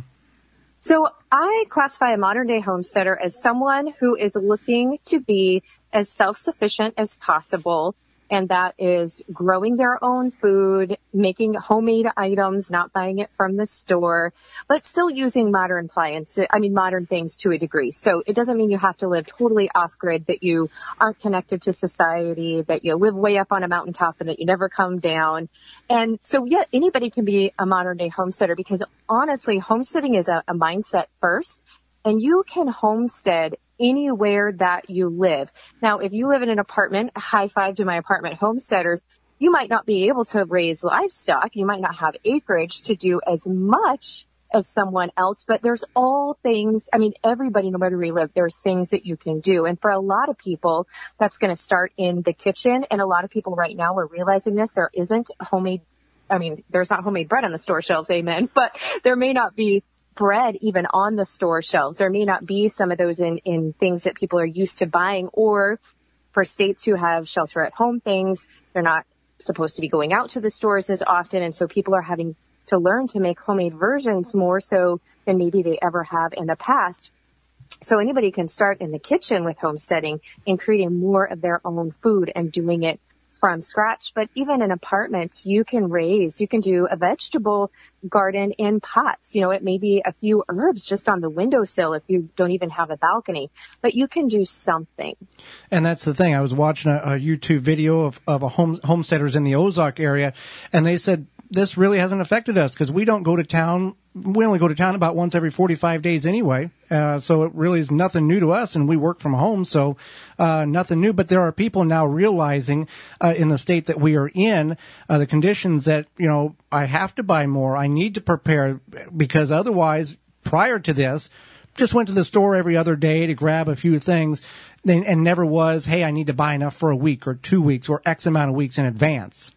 Speaker 5: So I classify a modern day homesteader as someone who is looking to be as self-sufficient as possible. And that is growing their own food, making homemade items, not buying it from the store, but still using modern appliances. I mean, modern things to a degree. So it doesn't mean you have to live totally off grid, that you aren't connected to society, that you live way up on a mountaintop and that you never come down. And so, yeah, anybody can be a modern day homesteader because honestly, homesteading is a, a mindset first and you can homestead anywhere that you live. Now, if you live in an apartment, high five to my apartment homesteaders, you might not be able to raise livestock. You might not have acreage to do as much as someone else, but there's all things. I mean, everybody, no matter where you live, there's things that you can do. And for a lot of people, that's going to start in the kitchen. And a lot of people right now are realizing this. There isn't homemade I mean, there's not homemade bread on the store shelves, amen, [laughs] but there may not be bread even on the store shelves. There may not be some of those in, in things that people are used to buying or for states who have shelter at home things, they're not supposed to be going out to the stores as often. And so people are having to learn to make homemade versions more so than maybe they ever have in the past. So anybody can start in the kitchen with homesteading and creating more of their own food and doing it from scratch, but even in apartments, you can raise, you can do a vegetable garden in pots. You know, it may be a few herbs just on the windowsill if you don't even have a balcony, but you can do something.
Speaker 2: And that's the thing. I was watching a, a YouTube video of, of a home, homesteaders in the Ozark area, and they said this really hasn't affected us because we don't go to town. We only go to town about once every 45 days anyway. Uh, so it really is nothing new to us and we work from home. So, uh, nothing new. But there are people now realizing, uh, in the state that we are in, uh, the conditions that, you know, I have to buy more. I need to prepare because otherwise, prior to this, just went to the store every other day to grab a few things and never was, hey, I need to buy enough for a week or two weeks or X amount of weeks in advance.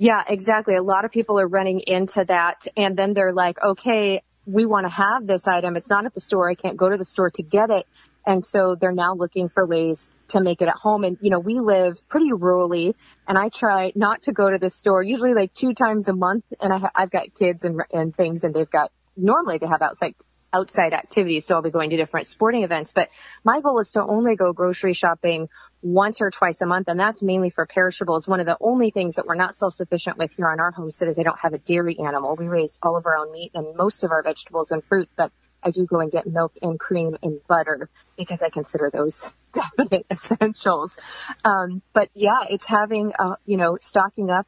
Speaker 5: Yeah, exactly. A lot of people are running into that and then they're like, okay, we want to have this item. It's not at the store. I can't go to the store to get it. And so they're now looking for ways to make it at home. And, you know, we live pretty rurally and I try not to go to the store usually like two times a month. And I, I've got kids and, and things and they've got, normally they have outside outside activities. So I'll be going to different sporting events, but my goal is to only go grocery shopping once or twice a month. And that's mainly for perishables. One of the only things that we're not self-sufficient with here on our homestead is I don't have a dairy animal. We raise all of our own meat and most of our vegetables and fruit, but I do go and get milk and cream and butter because I consider those [laughs] definite essentials. Um, but yeah, it's having, uh, you know, stocking up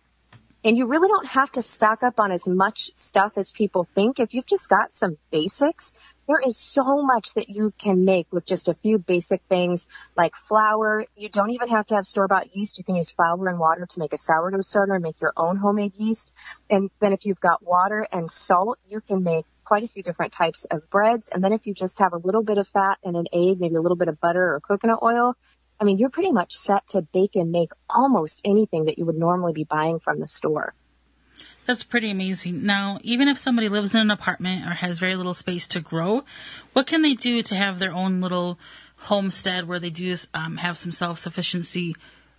Speaker 5: and you really don't have to stock up on as much stuff as people think. If you've just got some basics, there is so much that you can make with just a few basic things like flour. You don't even have to have store bought yeast. You can use flour and water to make a sourdough starter make your own homemade yeast. And then if you've got water and salt, you can make quite a few different types of breads. And then if you just have a little bit of fat and an egg, maybe a little bit of butter or coconut oil, I mean, you're pretty much set to bake and make almost anything that you would normally be buying from the store.
Speaker 4: That's pretty amazing. Now, even if somebody lives in an apartment or has very little space to grow, what can they do to have their own little homestead where they do um, have some self sufficiency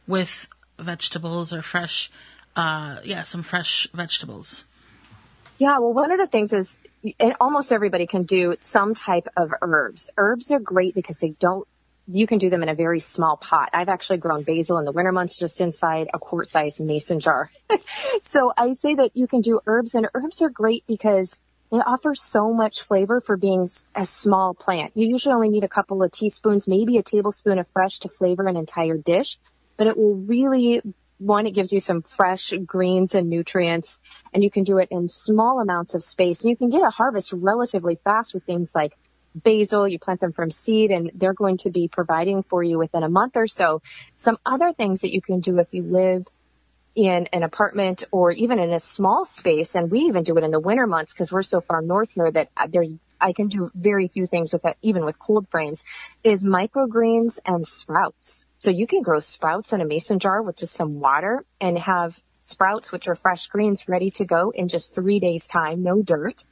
Speaker 4: with vegetables or fresh, uh, yeah, some fresh vegetables?
Speaker 5: Yeah, well, one of the things is and almost everybody can do some type of herbs. Herbs are great because they don't you can do them in a very small pot. I've actually grown basil in the winter months just inside a quart sized mason jar. [laughs] so I say that you can do herbs and herbs are great because they offer so much flavor for being a small plant. You usually only need a couple of teaspoons, maybe a tablespoon of fresh to flavor an entire dish, but it will really one, it gives you some fresh greens and nutrients, and you can do it in small amounts of space. And you can get a harvest relatively fast with things like basil, you plant them from seed and they're going to be providing for you within a month or so. Some other things that you can do if you live in an apartment or even in a small space. And we even do it in the winter months because we're so far north here that uh, there's, I can do very few things with that, even with cold frames is microgreens and sprouts. So you can grow sprouts in a mason jar with just some water and have sprouts, which are fresh greens ready to go in just three days time, no dirt.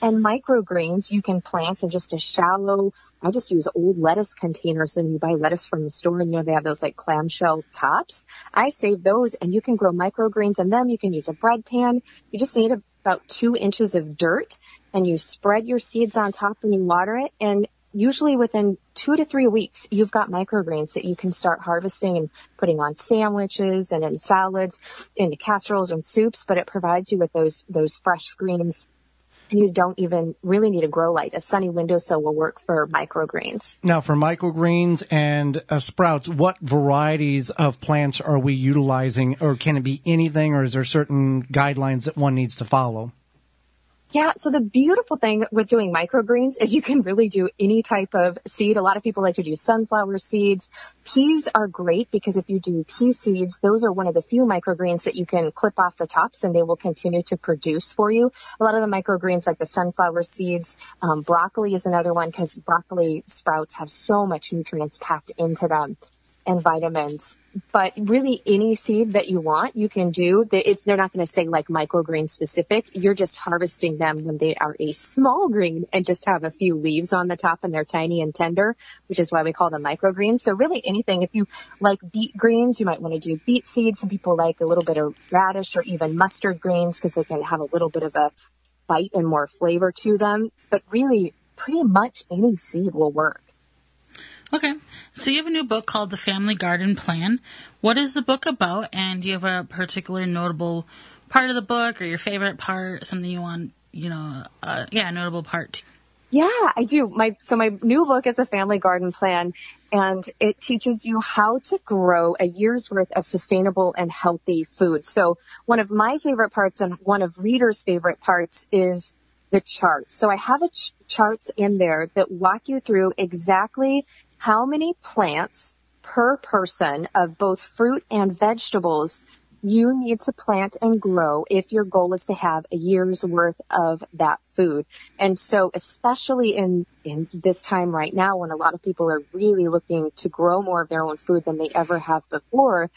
Speaker 5: And microgreens you can plant in just a shallow, I just use old lettuce containers and you buy lettuce from the store and you know they have those like clamshell tops. I save those and you can grow microgreens in them. You can use a bread pan. You just need about two inches of dirt and you spread your seeds on top and you water it. And usually within two to three weeks, you've got microgreens that you can start harvesting and putting on sandwiches and in salads, into casseroles and soups, but it provides you with those, those fresh greens you don't even really need a grow light. A sunny windowsill will work for microgreens.
Speaker 2: Now, for microgreens and uh, sprouts, what varieties of plants are we utilizing, or can it be anything, or is there certain guidelines that one needs to follow?
Speaker 5: Yeah. So the beautiful thing with doing microgreens is you can really do any type of seed. A lot of people like to do sunflower seeds. Peas are great because if you do pea seeds, those are one of the few microgreens that you can clip off the tops and they will continue to produce for you. A lot of the microgreens like the sunflower seeds, um, broccoli is another one because broccoli sprouts have so much nutrients packed into them and vitamins but really any seed that you want, you can do. It's, they're not going to say like microgreen specific. You're just harvesting them when they are a small green and just have a few leaves on the top and they're tiny and tender, which is why we call them microgreens. So really anything, if you like beet greens, you might want to do beet seeds. Some people like a little bit of radish or even mustard greens because they can have a little bit of a bite and more flavor to them. But really pretty much any seed will work.
Speaker 4: Okay. So you have a new book called The Family Garden Plan. What is the book about? And do you have a particular notable part of the book or your favorite part, something you want, you know, uh, yeah, notable part?
Speaker 5: Yeah, I do. My, so my new book is The Family Garden Plan and it teaches you how to grow a year's worth of sustainable and healthy food. So one of my favorite parts and one of readers' favorite parts is the charts. So I have a ch- charts in there that walk you through exactly how many plants per person of both fruit and vegetables you need to plant and grow if your goal is to have a year's worth of that food. And so especially in, in this time right now when a lot of people are really looking to grow more of their own food than they ever have before,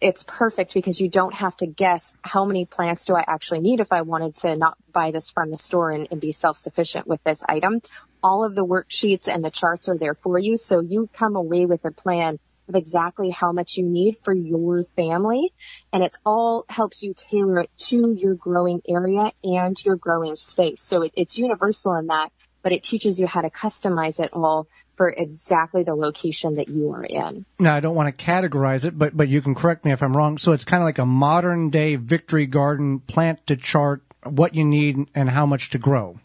Speaker 5: it's perfect because you don't have to guess how many plants do I actually need if I wanted to not buy this from the store and, and be self-sufficient with this item all of the worksheets and the charts are there for you. So you come away with a plan of exactly how much you need for your family. And it all helps you tailor it to your growing area and your growing space. So it, it's universal in that, but it teaches you how to customize it all for exactly the location that you are in.
Speaker 2: Now, I don't want to categorize it, but, but you can correct me if I'm wrong. So it's kind of like a modern day victory garden plant to chart what you need and how much to grow.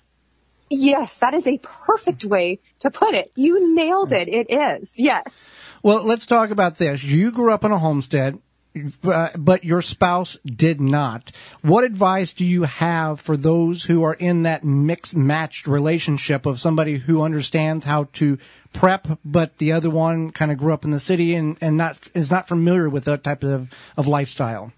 Speaker 5: Yes, that is a perfect way to put it. You nailed it. It is. Yes.
Speaker 2: Well, let's talk about this. You grew up on a homestead. Uh, but your spouse did not. What advice do you have for those who are in that mixed matched relationship of somebody who understands how to prep, but the other one kind of grew up in the city and, and not is not familiar with that type of, of lifestyle?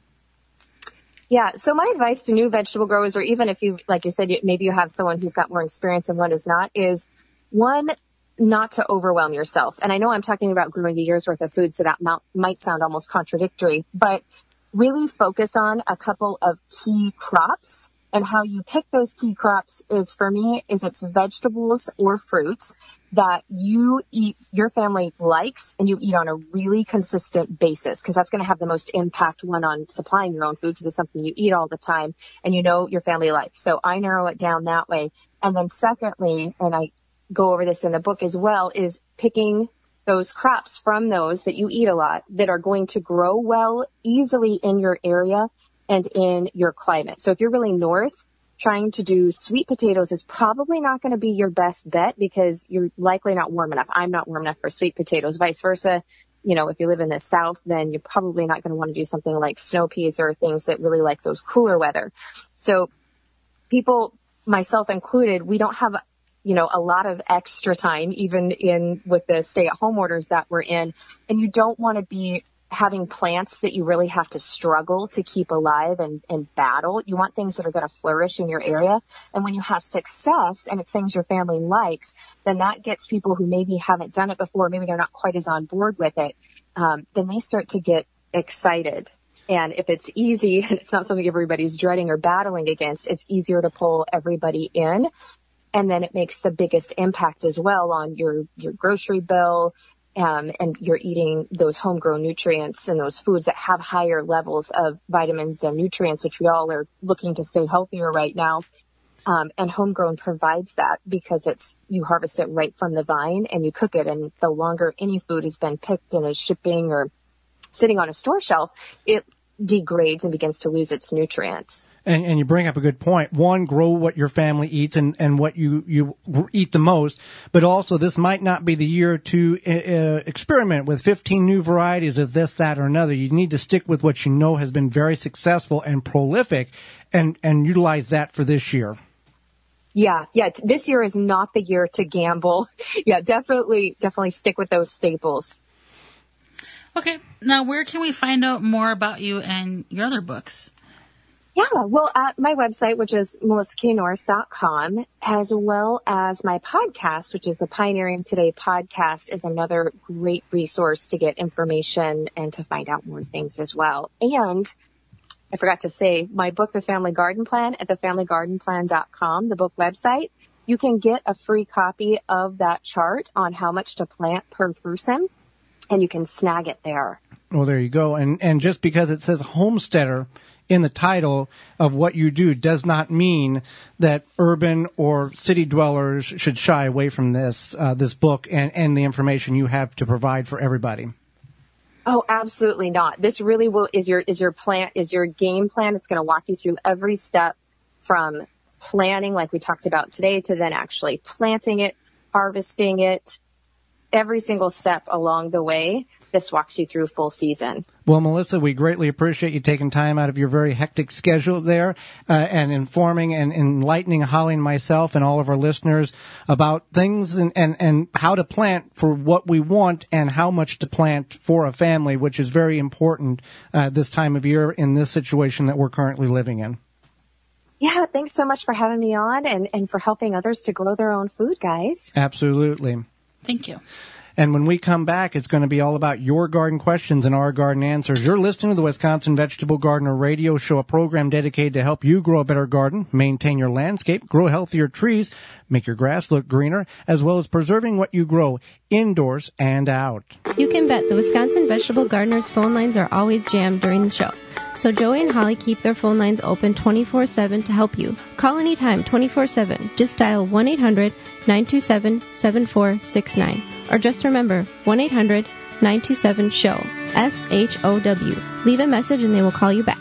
Speaker 5: Yeah. So my advice to new vegetable growers, or even if you, like you said, maybe you have someone who's got more experience and one is not, is one, not to overwhelm yourself. And I know I'm talking about growing a year's worth of food, so that might sound almost contradictory, but really focus on a couple of key crops and how you pick those key crops is for me is it's vegetables or fruits that you eat your family likes and you eat on a really consistent basis because that's going to have the most impact one on supplying your own food because it's something you eat all the time and you know your family likes. So i narrow it down that way. And then secondly and i go over this in the book as well is picking those crops from those that you eat a lot that are going to grow well easily in your area and in your climate. So if you're really north, trying to do sweet potatoes is probably not going to be your best bet because you're likely not warm enough. I'm not warm enough for sweet potatoes. Vice versa. You know, if you live in the south, then you're probably not going to want to do something like snow peas or things that really like those cooler weather. So people, myself included, we don't have you know, a lot of extra time, even in with the stay at home orders that we're in. And you don't want to be having plants that you really have to struggle to keep alive and, and battle. You want things that are going to flourish in your area. And when you have success and it's things your family likes, then that gets people who maybe haven't done it before, maybe they're not quite as on board with it. Um, then they start to get excited. And if it's easy and [laughs] it's not something everybody's dreading or battling against, it's easier to pull everybody in and then it makes the biggest impact as well on your your grocery bill um, and you're eating those homegrown nutrients and those foods that have higher levels of vitamins and nutrients, which we all are looking to stay healthier right now. Um, and homegrown provides that because it's you harvest it right from the vine and you cook it. And the longer any food has been picked and is shipping or sitting on a store shelf, it degrades and begins to lose its nutrients.
Speaker 2: And, and you bring up a good point. One, grow what your family eats and, and what you, you eat the most. But also, this might not be the year to uh, uh experiment with 15 new varieties of this, that, or another. You need to stick with what you know has been very successful and prolific and, and utilize that for this year.
Speaker 5: Yeah, yeah. This year is not the year to gamble. [laughs] Yeah, definitely, definitely stick with those staples.
Speaker 4: Okay, now where can we find out more about you and your other books?
Speaker 5: Yeah, well, at my website, which is melissaknorris.com, as well as my podcast, which is the Pioneering Today podcast, is another great resource to get information and to find out more things as well. And I forgot to say, my book, The Family Garden Plan, at thefamilygardenplan.com, the book website, you can get a free copy of that chart on how much to plant per person, and you can snag it there.
Speaker 2: Well, there you go. And and just because it says homesteader in the title of what you do does not mean that urban or city dwellers should shy away from this uh, this book and, and the information you have to provide for everybody.
Speaker 5: Oh, absolutely not. This really will is your is your plan is your game plan. It's going to walk you through every step from planning, like we talked about today, to then actually planting it, harvesting it, every single step along the way this walks you through full season.
Speaker 2: Well, Melissa, we greatly appreciate you taking time out of your very hectic schedule there uh, and informing and enlightening Holly and myself and all of our listeners about things and, and, and how to plant for what we want and how much to plant for a family, which is very important uh, this time of year in this situation that we're currently living in.
Speaker 5: Yeah, thanks so much for having me on and, and for helping others to grow their own food, guys.
Speaker 2: Absolutely.
Speaker 4: Thank you.
Speaker 2: And when we come back, it's going to be all about your garden questions and our garden answers. You're listening to the Wisconsin Vegetable Gardener Radio Show, a program dedicated to help you grow a better garden, maintain your landscape, grow healthier trees, make your grass look greener, as well as preserving what you grow indoors and out.
Speaker 3: You can bet the Wisconsin Vegetable Gardeners phone lines are always jammed during the show. So Joey and Holly keep their phone lines open 24-7 to help you. Call anytime 24-7. Just dial 1-800-927-7469. Or just remember 1-800-927-SHOW. S-H-O-W. Leave a message and they will call you back.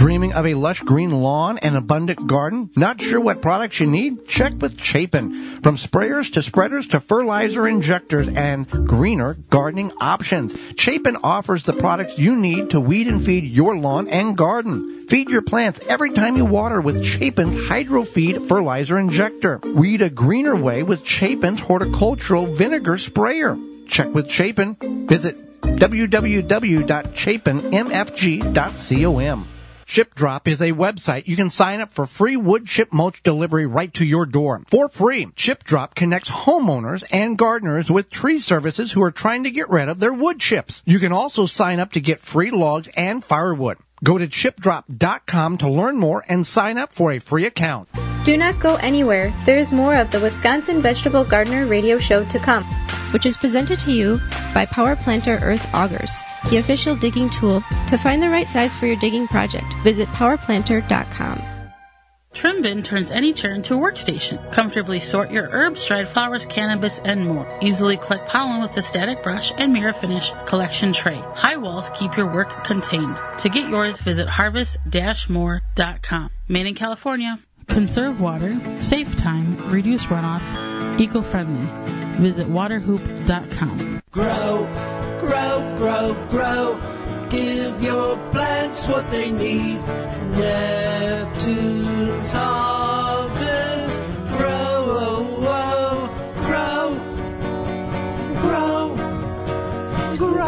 Speaker 2: Dreaming of a lush green lawn and abundant garden? Not sure what products you need? Check with Chapin. From sprayers to spreaders to fertilizer injectors and greener gardening options. Chapin offers the products you need to weed and feed your lawn and garden. Feed your plants every time you water with Chapin's HydroFeed fertilizer injector. Weed a greener way with Chapin's horticultural vinegar sprayer. Check with Chapin. Visit www.chapinmfg.com. Chip Drop is a website you can sign up for free wood chip mulch delivery right to your door for free. Chip Drop connects homeowners and gardeners with tree services who are trying to get rid of their wood chips. You can also sign up to get free logs and firewood. Go to chipdrop.com to learn more and sign up for a free account.
Speaker 3: Do not go anywhere. There is more of the Wisconsin Vegetable Gardener radio show to come, which is presented to you by Power Planter Earth Augers, the official digging tool. To find the right size for your digging project, visit powerplanter.com.
Speaker 4: Trim Bin turns any chair into a workstation. Comfortably sort your herbs, dried flowers, cannabis, and more. Easily collect pollen with a static brush and mirror finish collection tray. High walls keep your work contained. To get yours, visit harvest-more.com. Made in California. Conserve water, save time, reduce runoff, eco-friendly. Visit waterhoop.com.
Speaker 6: Grow, grow, grow, grow. Give your plants what they need. Neptune's harvest. Grow, oh, oh, grow, grow, grow.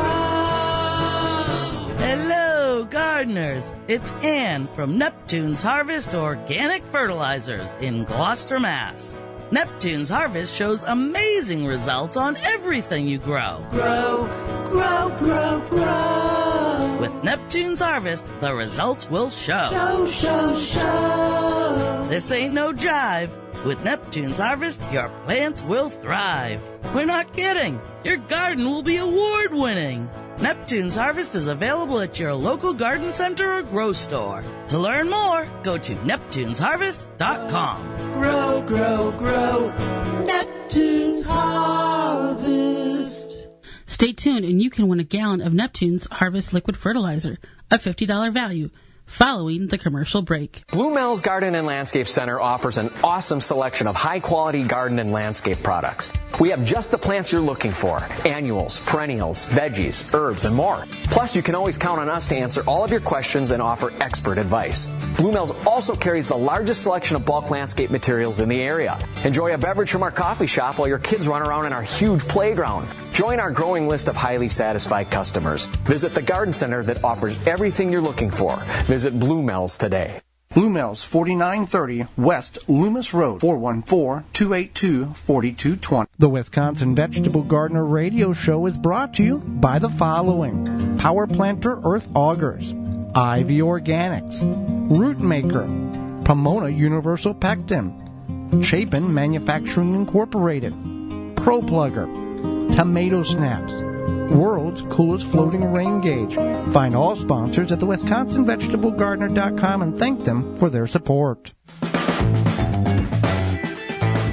Speaker 7: Hello, gardeners. It's Anne from Neptune's Harvest Organic Fertilizers in Gloucester, Mass. Neptune's Harvest shows amazing results on everything you grow.
Speaker 6: Grow, grow, grow, grow.
Speaker 7: With Neptune's Harvest, the results will show.
Speaker 6: Show, show, show.
Speaker 7: This ain't no jive. With Neptune's Harvest, your plants will thrive. We're not kidding. Your garden will be award winning. Neptune's Harvest is available at your local garden center or grow store. To learn more, go to neptunesharvest.com.
Speaker 6: Grow, grow, grow. Neptune's harvest.
Speaker 4: Stay tuned and you can win a gallon of Neptune's Harvest Liquid Fertilizer, a $50 value, following the commercial break.
Speaker 1: Blue Mel's Garden and Landscape Center offers an awesome selection of high quality garden and landscape products. We have just the plants you're looking for annuals, perennials, veggies, herbs, and more. Plus, you can always count on us to answer all of your questions and offer expert advice. Blue Mel's also carries the largest selection of bulk landscape materials in the area. Enjoy a beverage from our coffee shop while your kids run around in our huge playground. Join our growing list of highly satisfied customers. Visit the garden center that offers everything you're looking for. Visit Blue Mel's today.
Speaker 2: Blue Mel's, 4930 West Loomis Road, 414-282-4220. The Wisconsin Vegetable Gardener Radio Show is brought to you by the following. Power Planter Earth Augers, Ivy Organics, Root Maker, Pomona Universal Pectin, Chapin Manufacturing Incorporated, Pro Plugger, Tomato Snaps, world's coolest floating rain gauge. Find all sponsors at the WisconsinVegetableGardener.com and thank them for their support.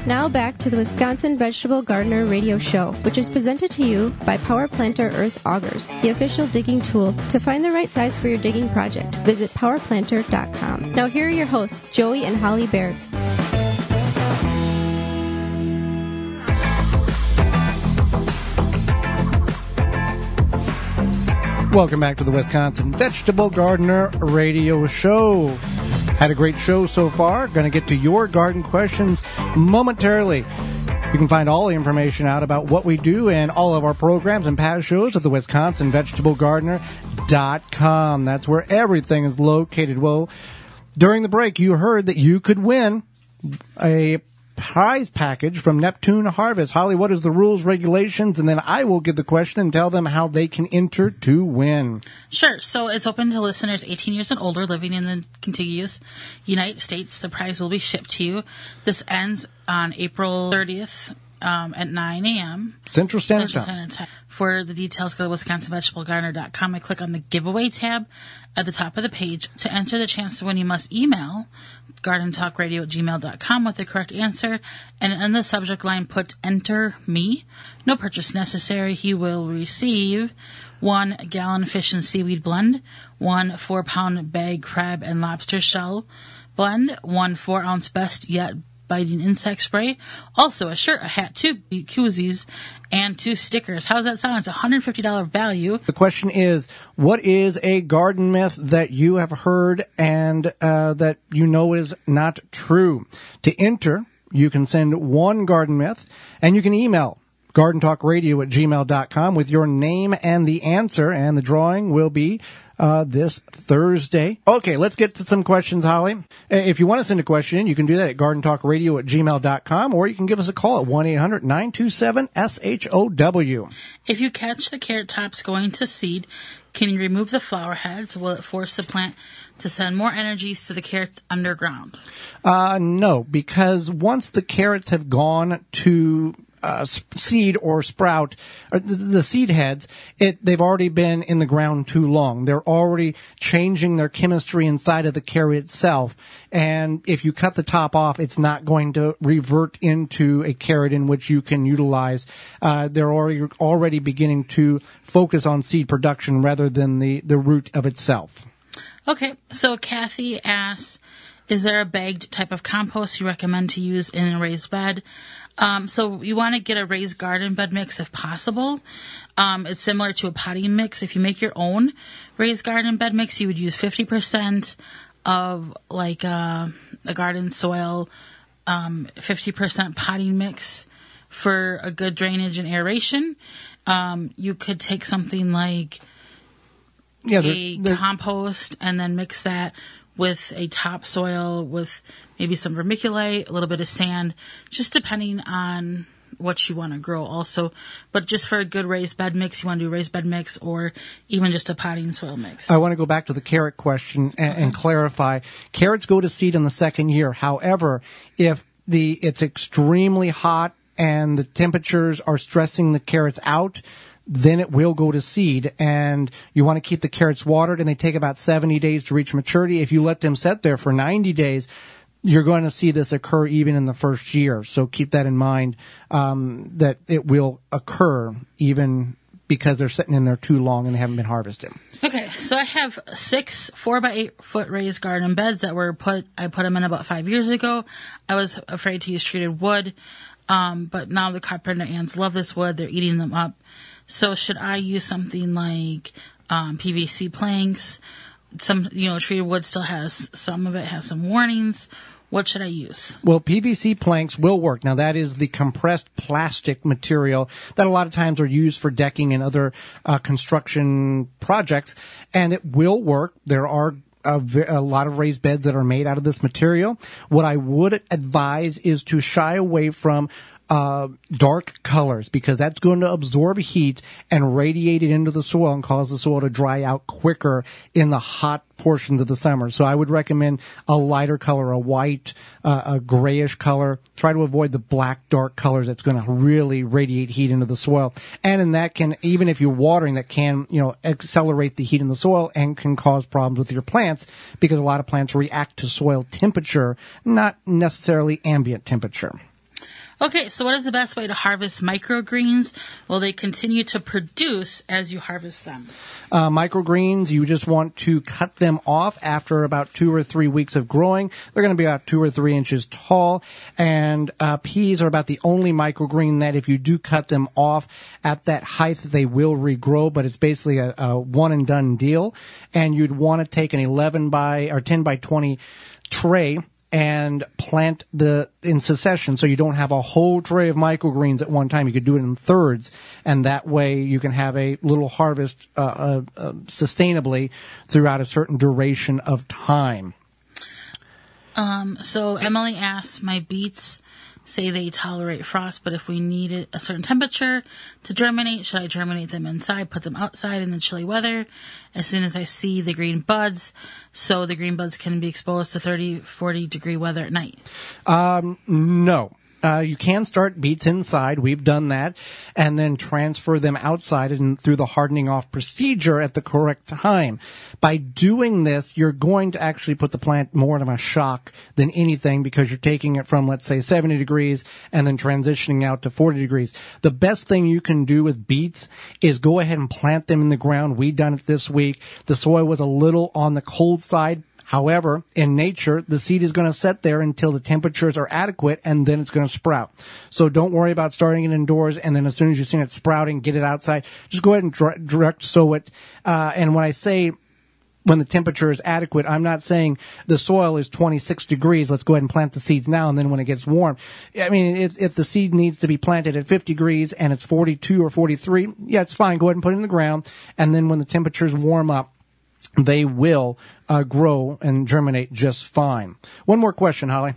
Speaker 3: Now back to the Wisconsin Vegetable Gardener Radio Show, which is presented to you by Power Planter Earth Augers, the official digging tool. To find the right size for your digging project, visit powerplanter.com. Now here are your hosts, Joey and Holly Baird.
Speaker 2: Welcome back to the Wisconsin Vegetable Gardener Radio Show. Had a great show so far. Going to get to your garden questions momentarily. You can find all the information out about what we do and all of our programs and past shows at the Wisconsin Vegetable Gardener.com. That's where everything is located. Well, during the break, you heard that you could win a prize package from Neptune Harvest. Holly, what is the rules, regulations? And then I will give the question and tell them how they can enter to win.
Speaker 4: Sure. So it's open to listeners 18 years and older living in the contiguous United States. The prize will be shipped to you. This ends on April 30th um, at 9 a.m.
Speaker 2: Central Standard
Speaker 4: Central
Speaker 2: Time.
Speaker 4: Standard Time. For the details, go to wisconsinvegetablegardener.com and click on the giveaway tab at the top of the page. To enter the chance to win, you must email gardentalkradio at gmail.com with the correct answer and in the subject line put enter me. No purchase necessary. He will receive one gallon fish and seaweed blend, one four pound bag crab and lobster shell blend, one four ounce best yet biting insect spray, also a shirt, a hat, two koozies, and two stickers. How does that sound? It's a $150 value.
Speaker 2: The question is, what is a garden myth that you have heard and uh, that you know is not true? To enter, you can send one garden myth and you can email gardentalkradio at gmail.com with your name and the answer, and the drawing will be uh, this Thursday. Okay, let's get to some questions, Holly. Uh, If you want to send a question in, you can do that at gardentalkradio at gmail.com, or you can give us a call at 1-800-927-SHOW.
Speaker 4: If you catch the carrot tops going to seed, can you remove the flower heads? Will it force the plant to send more energies to the carrots underground?
Speaker 2: Uh, no, because once the carrots have gone to uh, seed or sprout, or the, the seed heads, it they've already been in the ground too long. They're already changing their chemistry inside of the carrot itself, and if you cut the top off, it's not going to revert into a carrot in which you can utilize. Uh, they're already already beginning to focus on seed production rather than the the root of itself.
Speaker 4: Okay, so Kathy asks, is there a bagged type of compost you recommend to use in a raised bed? Um, so you want to get a raised garden bed mix if possible. Um, it's similar to a potting mix. If you make your own raised garden bed mix, you would use 50% of like uh, a garden soil, um, 50% potting mix for a good drainage and aeration. Um, you could take something like
Speaker 2: Yeah, they're-
Speaker 4: a
Speaker 2: they're-
Speaker 4: compost and then mix that with a topsoil with maybe some vermiculite, a little bit of sand, just depending on what you want to grow also. But just for a good raised bed mix, you want to do a raised bed mix or even just a potting soil mix.
Speaker 2: I want to go back to the carrot question and, and clarify. Carrots go to seed in the second year. However, if the it's extremely hot and the temperatures are stressing the carrots out, then it will go to seed. And you want to keep the carrots watered, and they take about 70 days to reach maturity. If you let them set there for 90 days, you're going to see this occur even in the first year. So keep that in mind um, that it will occur even because they're sitting in there too long and they haven't been harvested.
Speaker 4: Okay, so I have six four by eight foot raised garden beds that were put. I put them in about five years ago. I was afraid to use treated wood, um, but now the carpenter ants love this wood. They're eating them up. So should I use something like um, PVC planks? Some you know treated wood still has some of it has some warnings. What should I use?
Speaker 2: Well, PVC planks will work. Now, that is the compressed plastic material that a lot of times are used for decking and other uh, construction projects, and it will work. There are a, a lot of raised beds that are made out of this material. What I would advise is to shy away from uh, dark colors because that's going to absorb heat and radiate it into the soil and cause the soil to dry out quicker in the hot portions of the summer. So I would recommend a lighter color, a white, uh, a grayish color. Try to avoid the black, dark colors that's going to really radiate heat into the soil. And in that can, even if you're watering, that can, you know, accelerate the heat in the soil and can cause problems with your plants because a lot of plants react to soil temperature, not necessarily ambient temperature.
Speaker 4: Okay, so what is the best way to harvest microgreens? Will they continue to produce as you harvest them?
Speaker 2: Uh, microgreens, you just want to cut them off after about two or three weeks of growing. They're going to be about two or three inches tall. And uh, peas are about the only microgreen that if you do cut them off at that height, they will regrow, but it's basically a, a one and done deal. And you'd want to take an 11 by or 10 by 20 tray and plant the in succession so you don't have a whole tray of microgreens at one time. You could do it in thirds and that way you can have a little harvest uh, uh, uh, sustainably throughout a certain duration of time.
Speaker 4: So Emily asks, my beets say they tolerate frost, but if we need a certain temperature to germinate, should I germinate them inside, put them outside in the chilly weather as soon as I see the green buds so the green buds can be exposed to 30, 40 degree weather at night?
Speaker 2: Um, no. Uh, you can start beets inside. We've done that, and then transfer them outside and through the hardening off procedure at the correct time. By doing this, you're going to actually put the plant more in a shock than anything because you're taking it from, let's say, 70 degrees and then transitioning out to 40 degrees. The best thing you can do with beets is go ahead and plant them in the ground. We done it this week. The soil was a little on the cold side. However, in nature, the seed is going to sit there until the temperatures are adequate and then it's going to sprout. So don't worry about starting it indoors and then as soon as you've seen it sprouting, get it outside. Just go ahead and dir- direct sow it. Uh, and when I say when the temperature is adequate, I'm not saying the soil is 26 degrees. Let's go ahead and plant the seeds now. And then when it gets warm, I mean, if, if the seed needs to be planted at 50 degrees and it's 42 or 43, yeah, it's fine. Go ahead and put it in the ground. And then when the temperatures warm up, they will uh, grow and germinate just fine. One more question, Holly.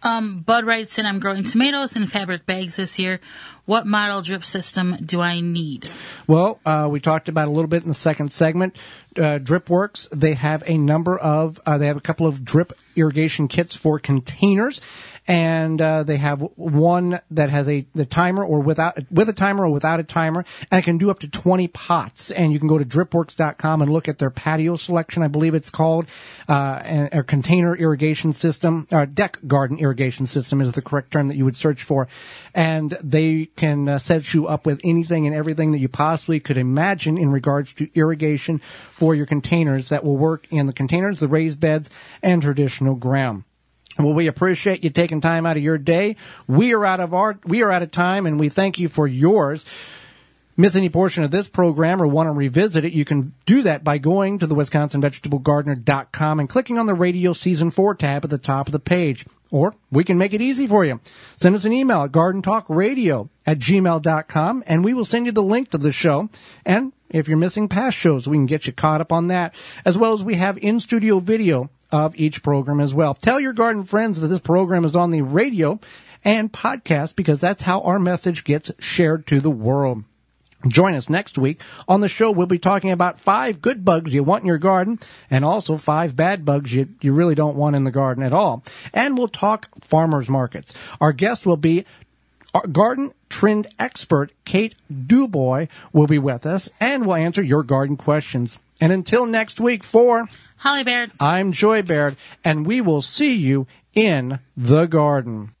Speaker 4: Um, Bud writes in, I'm growing tomatoes in fabric bags this year. What model drip system do I need?
Speaker 2: Well, uh, we talked about a little bit in the second segment. Uh, DripWorks, they have a number of, uh, they have a couple of drip irrigation kits for containers. And uh, they have one that has a the timer or without with a timer or without a timer, and it can do up to 20 pots. And you can go to dripworks.com and look at their patio selection, I believe it's called, uh, container irrigation system, or deck garden irrigation system is the correct term that you would search for. And they can uh, set you up with anything and everything that you possibly could imagine in regards to irrigation for your containers that will work in the containers, the raised beds, and traditional ground. Well, we appreciate you taking time out of your day. We are out of our, we are out of time and we thank you for yours. Miss any portion of this program or want to revisit it, you can do that by going to the WisconsinVegetableGardener.com and clicking on the radio season four tab at the top of the page. Or we can make it easy for you. Send us an email at gardentalkradio at gmail.com and we will send you the link to the show. And if you're missing past shows, we can get you caught up on that, as well as we have in studio video of each program as well. Tell your garden friends that this program is on the radio and podcast because that's how our message gets shared to the world. Join us next week. On the show, we'll be talking about five good bugs you want in your garden and also five bad bugs you, you really don't want in the garden at all. And we'll talk farmers markets. Our guest will be our garden trend expert Kate Dubow will be with us and will answer your garden questions. And until next week for
Speaker 4: Holly Baird.
Speaker 2: I'm Joey Baird and we will see you in the garden.